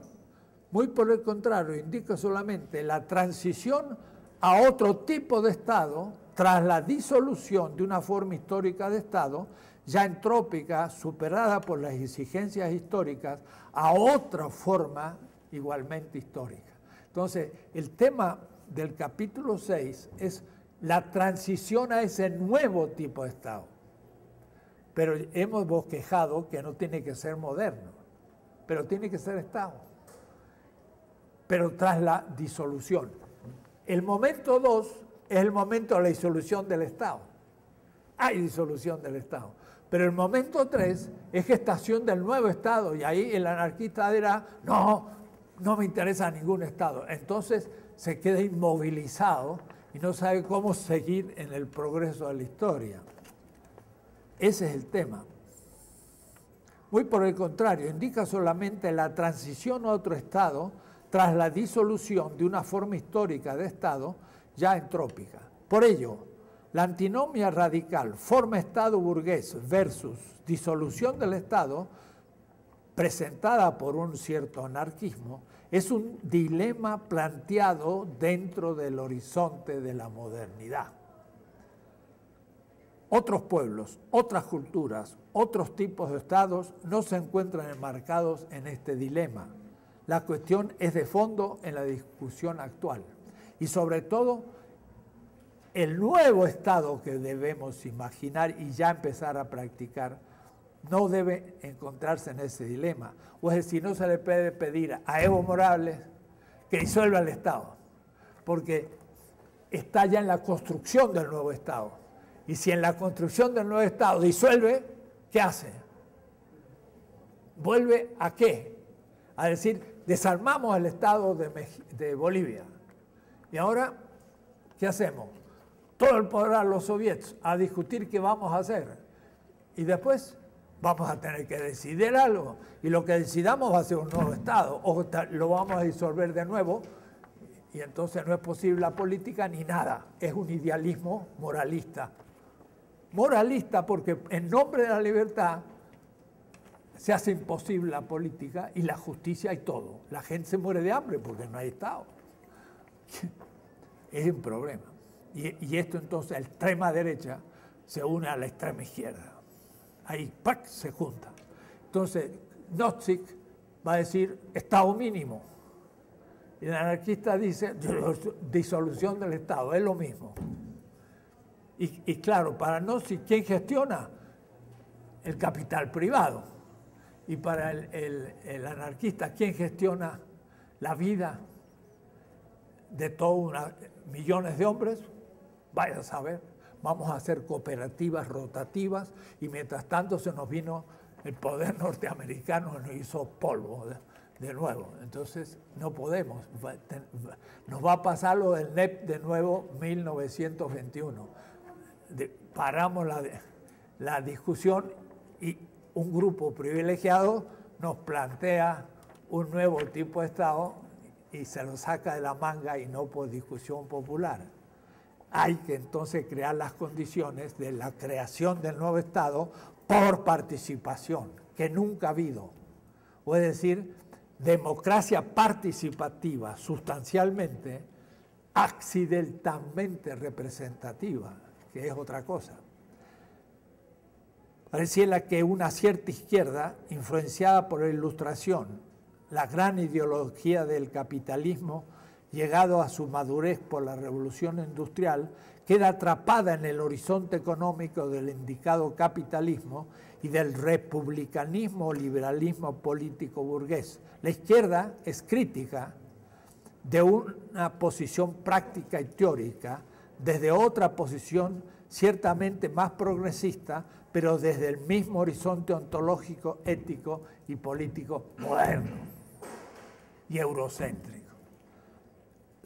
Muy por el contrario, indica solamente la transición a otro tipo de Estado tras la disolución de una forma histórica de Estado, ya entrópica, superada por las exigencias históricas, a otra forma igualmente histórica. Entonces, el tema del capítulo 6 es la transición a ese nuevo tipo de Estado. Pero hemos bosquejado que no tiene que ser moderno, pero tiene que ser Estado. Pero tras la disolución. El momento 2 es el momento de la disolución del Estado. Hay disolución del Estado. Pero el momento 3 es gestación del nuevo Estado y ahí el anarquista dirá, no, no me interesa ningún Estado. Entonces se queda inmovilizado y no sabe cómo seguir en el progreso de la historia. Ese es el tema. Muy por el contrario, indica solamente la transición a otro Estado tras la disolución de una forma histórica de Estado ya entrópica. Por ello, la antinomia radical, forma Estado burgués versus disolución del Estado, presentada por un cierto anarquismo, es un dilema planteado dentro del horizonte de la modernidad. Otros pueblos, otras culturas, otros tipos de estados no se encuentran enmarcados en este dilema. La cuestión es de fondo en la discusión actual y sobre todo el nuevo estado que debemos imaginar y ya empezar a practicar no debe encontrarse en ese dilema. O es decir, no se le puede pedir a Evo Morales que disuelva el Estado, porque está ya en la construcción del nuevo Estado. Y si en la construcción del nuevo Estado disuelve, ¿qué hace? ¿Vuelve a qué? A decir, desarmamos el Estado de, de Bolivia. Y ahora, ¿qué hacemos? Todo el poder a los soviets a discutir qué vamos a hacer. Y después vamos a tener que decidir algo. Y lo que decidamos va a ser un nuevo Estado. O lo vamos a disolver de nuevo. Y entonces no es posible la política ni nada. Es un idealismo moralista. Moralista porque en nombre de la libertad se hace imposible la política y la justicia y todo. La gente se muere de hambre porque no hay Estado. Es un problema. Y, esto entonces, la extrema derecha se une a la extrema izquierda. Ahí, ¡pac!, se junta. Entonces, Nozick va a decir Estado mínimo. Y el anarquista dice disolución del Estado, es lo mismo. Y, claro, para Nozick, ¿quién gestiona? El capital privado. Y para el, anarquista, ¿quién gestiona la vida de todos millones de hombres? Vaya a saber, vamos a hacer cooperativas rotativas y mientras tanto se nos vino el poder norteamericano y nos hizo polvo de, nuevo. Entonces no podemos, nos va a pasar lo del NEP de nuevo 1921. paramos la, la discusión y un grupo privilegiado nos plantea un nuevo tipo de Estado y se lo saca de la manga y no por discusión popular hay que entonces crear las condiciones de la creación del nuevo Estado por participación, que nunca ha habido. O es decir, democracia participativa, sustancialmente, accidentalmente representativa, que es otra cosa. Pareciera que una cierta izquierda, influenciada por la ilustración, la gran ideología del capitalismo, llegado a su madurez por la revolución industrial, queda atrapada en el horizonte económico del indicado capitalismo y del republicanismo o liberalismo político burgués. La izquierda es crítica de una posición práctica y teórica desde otra posición ciertamente más progresista, pero desde el mismo horizonte ontológico, ético y político moderno y eurocéntrico.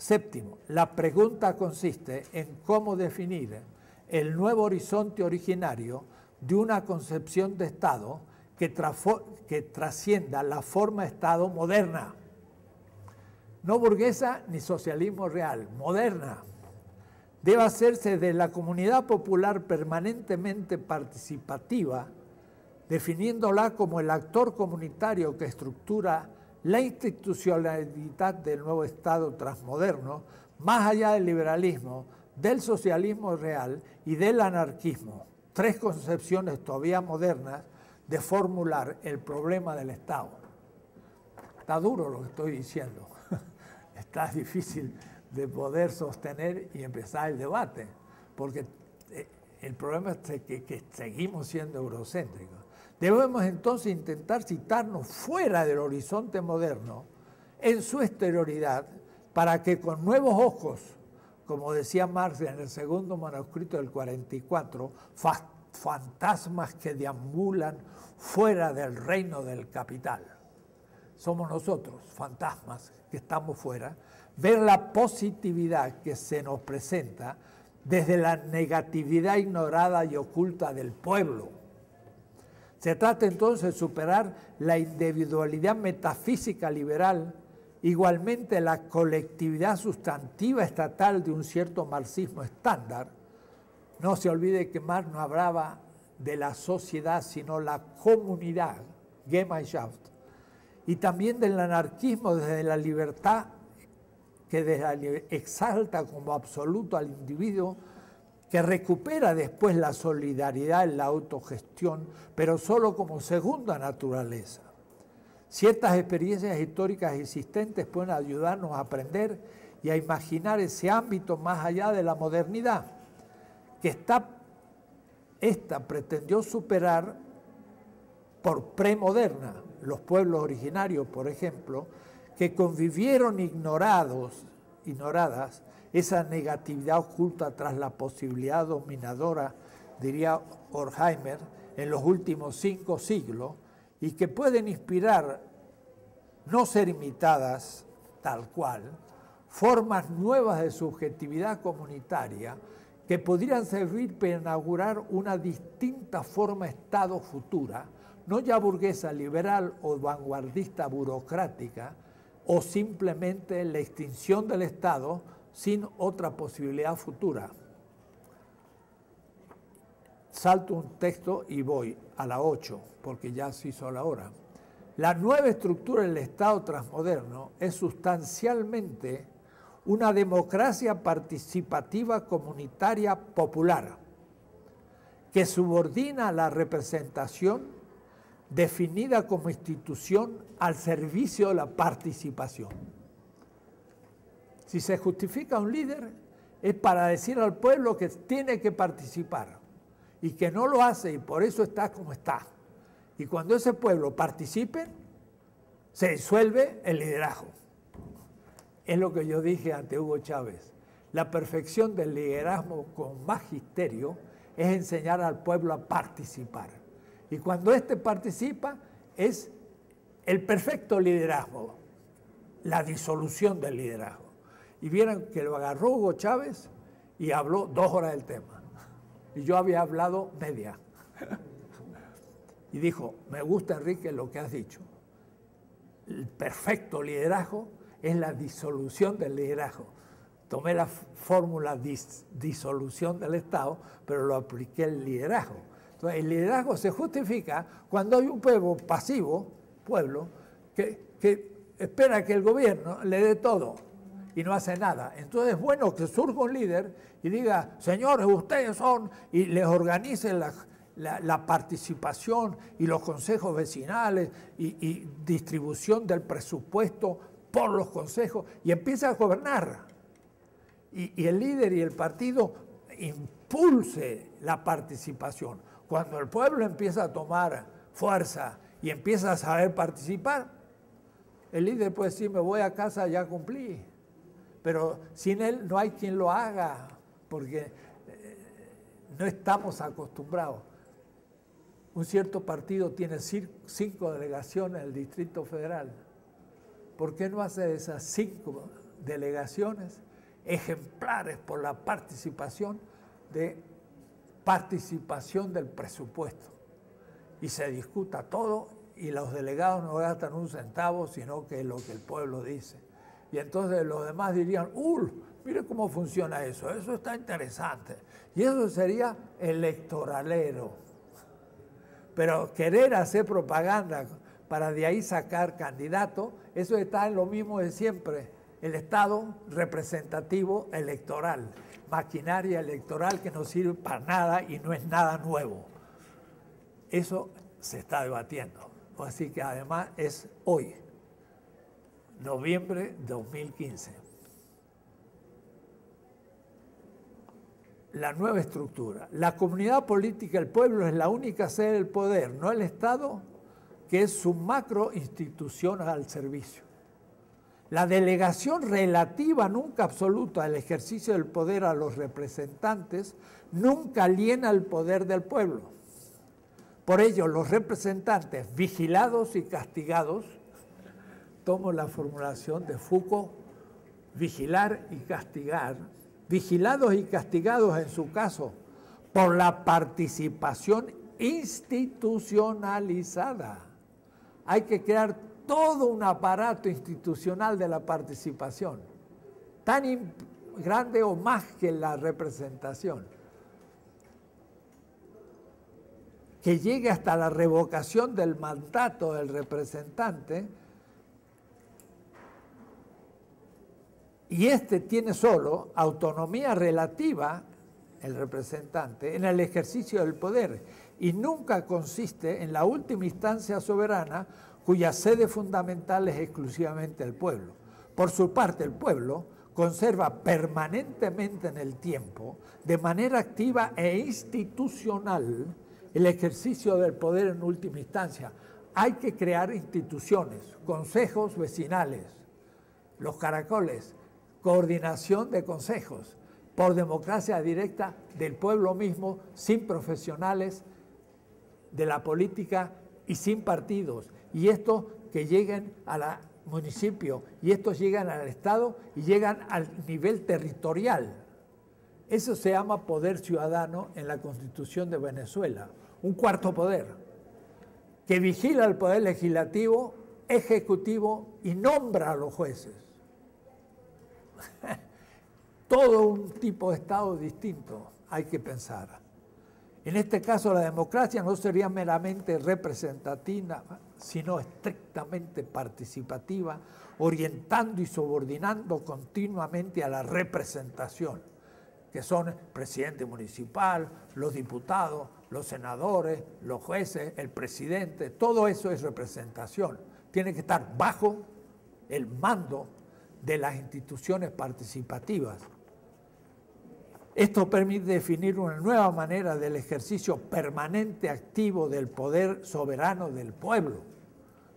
Séptimo, la pregunta consiste en cómo definir el nuevo horizonte originario de una concepción de Estado que, trascienda la forma Estado moderna. No burguesa ni socialismo real, moderna. Debe hacerse de la comunidad popular permanentemente participativa definiéndola como el actor comunitario que estructura la institucionalidad del nuevo Estado transmoderno, más allá del liberalismo, del socialismo real y del anarquismo, tres concepciones todavía modernas de formular el problema del Estado. Está duro lo que estoy diciendo, está difícil de poder sostener y empezar el debate, porque eh, el problema es que, que seguimos siendo eurocéntricos. Debemos entonces intentar citarnos fuera del horizonte moderno, en su exterioridad, para que con nuevos ojos, como decía Marx en el segundo manuscrito del 44, fantasmas que deambulan fuera del reino del capital. Somos nosotros, fantasmas que estamos fuera, ver la positividad que se nos presenta desde la negatividad ignorada y oculta del pueblo se trata entonces de superar la individualidad metafísica liberal, igualmente la colectividad sustantiva estatal de un cierto marxismo estándar. No se olvide que Marx no hablaba de la sociedad, sino la comunidad, Gemeinschaft, y también del anarquismo desde la libertad que exalta como absoluto al individuo que recupera después la solidaridad en la autogestión, pero solo como segunda naturaleza. Ciertas experiencias históricas existentes pueden ayudarnos a aprender y a imaginar ese ámbito más allá de la modernidad, que está, esta pretendió superar por premoderna los pueblos originarios, por ejemplo, que convivieron ignorados, ignoradas esa negatividad oculta tras la posibilidad dominadora, diría Horkheimer, en los últimos cinco siglos y que pueden inspirar, no ser imitadas tal cual, formas nuevas de subjetividad comunitaria que podrían servir para inaugurar una distinta forma Estado futura, no ya burguesa, liberal o vanguardista burocrática, o simplemente la extinción del Estado, sin otra posibilidad futura. Salto un texto y voy a la 8, porque ya se hizo la hora. La nueva estructura del Estado transmoderno es sustancialmente una democracia participativa comunitaria popular que subordina la representación definida como institución al servicio de la participación. Si se justifica un líder, es para decir al pueblo que tiene que participar y que no lo hace y por eso está como está. Y cuando ese pueblo participe, se disuelve el liderazgo. Es lo que yo dije ante Hugo Chávez. La perfección del liderazgo con magisterio es enseñar al pueblo a participar. Y cuando éste participa, es el perfecto liderazgo, la disolución del liderazgo y vieron que lo agarró Hugo Chávez y habló dos horas del tema. Y yo había hablado media. Y dijo, me gusta Enrique lo que has dicho. El perfecto liderazgo es la disolución del liderazgo. Tomé la fórmula disolución del Estado, pero lo apliqué al liderazgo. Entonces, el liderazgo se justifica cuando hay un pueblo pasivo, pueblo, que espera que el gobierno le dé todo y no hace nada. Entonces es bueno que surja un líder y diga, señores, ustedes son, y les organice la, participación y los consejos vecinales y, distribución del presupuesto por los consejos y empieza a gobernar. Y, y el líder y el partido impulse la participación. Cuando el pueblo empieza a tomar fuerza y empieza a saber participar, el líder puede decir, me voy a casa, ya cumplí pero sin él no hay quien lo haga, porque eh, no estamos acostumbrados. Un cierto partido tiene cinco delegaciones en el Distrito Federal. ¿Por qué no hace esas cinco delegaciones ejemplares por la participación de participación del presupuesto? Y se discuta todo y los delegados no gastan un centavo, sino que es lo que el pueblo dice. Y entonces los demás dirían, ¡uh! Mire cómo funciona eso, eso está interesante. Y eso sería electoralero. Pero querer hacer propaganda para de ahí sacar candidatos, eso está en lo mismo de siempre, el Estado representativo electoral, maquinaria electoral que no sirve para nada y no es nada nuevo. Eso se está debatiendo. Así que además es hoy, noviembre de 2015. La nueva estructura. La comunidad política, el pueblo es la única sede del poder, no el Estado, que es su macro institución al servicio. La delegación relativa, nunca absoluta, del ejercicio del poder a los representantes, nunca aliena el poder del pueblo. Por ello, los representantes vigilados y castigados, tomo la formulación de Foucault, vigilar y castigar, vigilados y castigados en su caso por la participación institucionalizada. Hay que crear todo un aparato institucional de la participación, tan grande o más que la representación que llegue hasta la revocación del mandato del representante, y este tiene solo autonomía relativa, el representante, en el ejercicio del poder, y nunca consiste en la última instancia soberana cuya sede fundamental es exclusivamente el pueblo. Por su parte, el pueblo conserva permanentemente en el tiempo, de manera activa e institucional, el ejercicio del poder en última instancia. Hay que crear instituciones, consejos vecinales, los caracoles, coordinación de consejos, por democracia directa del pueblo mismo, sin profesionales de la política y sin partidos. Y estos que lleguen al municipio, y estos llegan al Estado y llegan al nivel territorial. Eso se llama poder ciudadano en la Constitución de Venezuela un cuarto poder, que vigila el poder legislativo, ejecutivo y nombra a los jueces. Todo un tipo de Estado distinto hay que pensar. En este caso la democracia no sería meramente representativa, sino estrictamente participativa, orientando y subordinando continuamente a la representación, que son el presidente municipal, los diputados, los senadores, los jueces, el presidente, todo eso es representación. Tiene que estar bajo el mando de las instituciones participativas. Esto permite definir una nueva manera del ejercicio permanente activo del poder soberano del pueblo,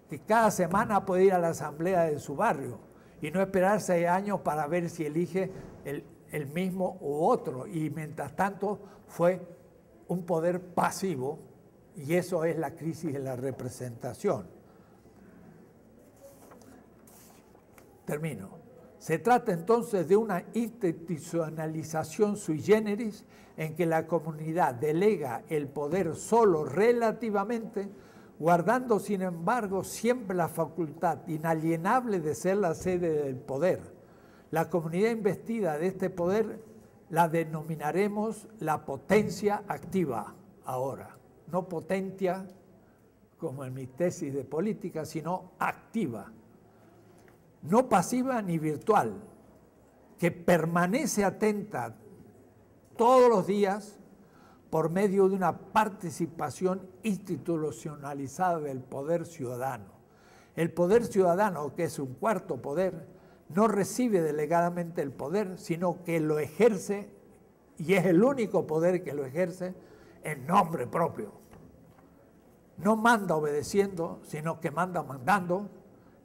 que cada semana puede ir a la asamblea de su barrio y no esperar seis años para ver si elige el, el mismo u otro. Y mientras tanto fue un poder pasivo y eso es la crisis de la representación. Termino. Se trata entonces de una institucionalización sui generis en que la comunidad delega el poder solo relativamente, guardando sin embargo siempre la facultad inalienable de ser la sede del poder. La comunidad investida de este poder la denominaremos la potencia activa ahora, no potencia como en mi tesis de política, sino activa, no pasiva ni virtual, que permanece atenta todos los días por medio de una participación institucionalizada del poder ciudadano. El poder ciudadano, que es un cuarto poder, no recibe delegadamente el poder, sino que lo ejerce, y es el único poder que lo ejerce, en nombre propio. No manda obedeciendo, sino que manda mandando,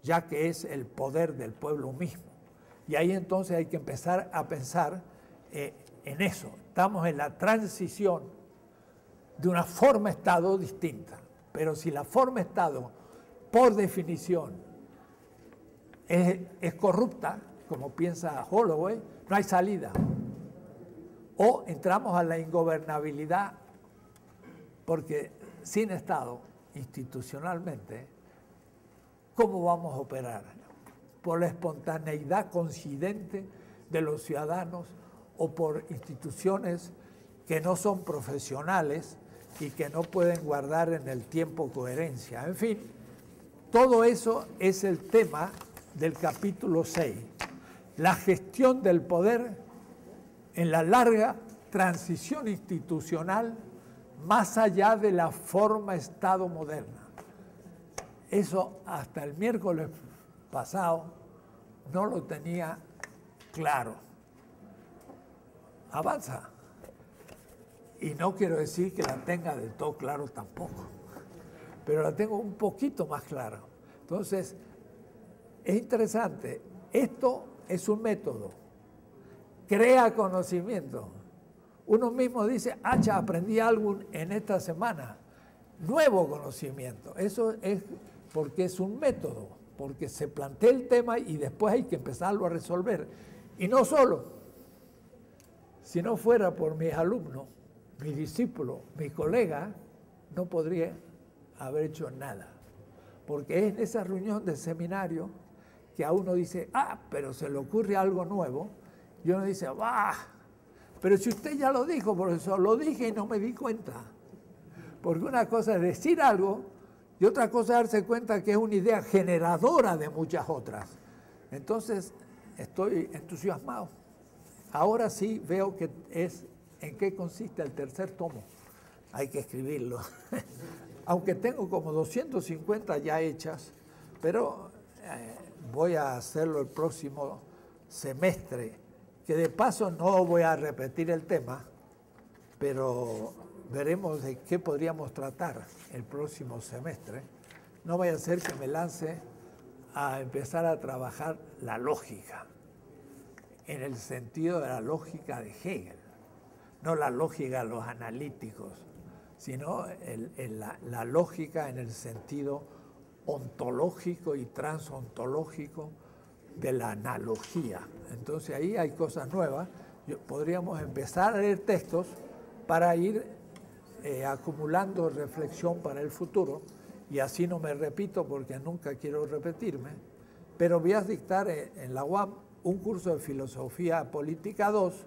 ya que es el poder del pueblo mismo. Y ahí entonces hay que empezar a pensar eh, en eso. Estamos en la transición de una forma Estado distinta. Pero si la forma Estado, por definición, es, corrupta, como piensa Holloway, no hay salida. O entramos a la ingobernabilidad, porque sin Estado, institucionalmente, ¿cómo vamos a operar? Por la espontaneidad coincidente de los ciudadanos o por instituciones que no son profesionales, y que no pueden guardar en el tiempo coherencia. En fin, todo eso es el tema del capítulo 6, la gestión del poder en la larga transición institucional más allá de la forma Estado moderna. Eso hasta el miércoles pasado no lo tenía claro. Avanza. Y no quiero decir que la tenga del todo claro tampoco, pero la tengo un poquito más clara. Entonces, es interesante. Esto es un método. Crea conocimiento. Uno mismo dice, hacha, aprendí algo en esta semana. Nuevo conocimiento. Eso es porque es un método, porque se plantea el tema y después hay que empezarlo a resolver. Y no solo, si no fuera por mis alumnos, mi discípulo, mi colega, no podría haber hecho nada. Porque es en esa reunión de seminario que a uno dice, ah, pero se le ocurre algo nuevo, y uno dice, bah, pero si usted ya lo dijo, profesor, lo dije y no me di cuenta. Porque una cosa es decir algo y otra cosa es darse cuenta que es una idea generadora de muchas otras. Entonces, estoy entusiasmado. Ahora sí veo que es en qué consiste el tercer tomo. Hay que escribirlo. Aunque tengo como 250 ya hechas, pero eh, voy a hacerlo el próximo semestre, que de paso no voy a repetir el tema, pero veremos de qué podríamos tratar el próximo semestre. No vaya a ser que me lance a empezar a trabajar la lógica, en el sentido de la lógica de Hegel no la lógica de los analíticos, sino la, lógica en el sentido ontológico y transontológico de la analogía. Entonces ahí hay cosas nuevas. podríamos empezar a leer textos para ir eh, acumulando reflexión para el futuro y así no me repito porque nunca quiero repetirme, pero voy a dictar en la UAM un curso de filosofía política 2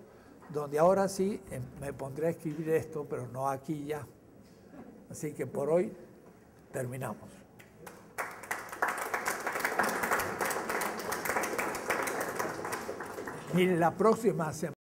donde ahora sí em, me pondré a escribir esto, pero no aquí ya. Así que por hoy terminamos. Y la próxima semana.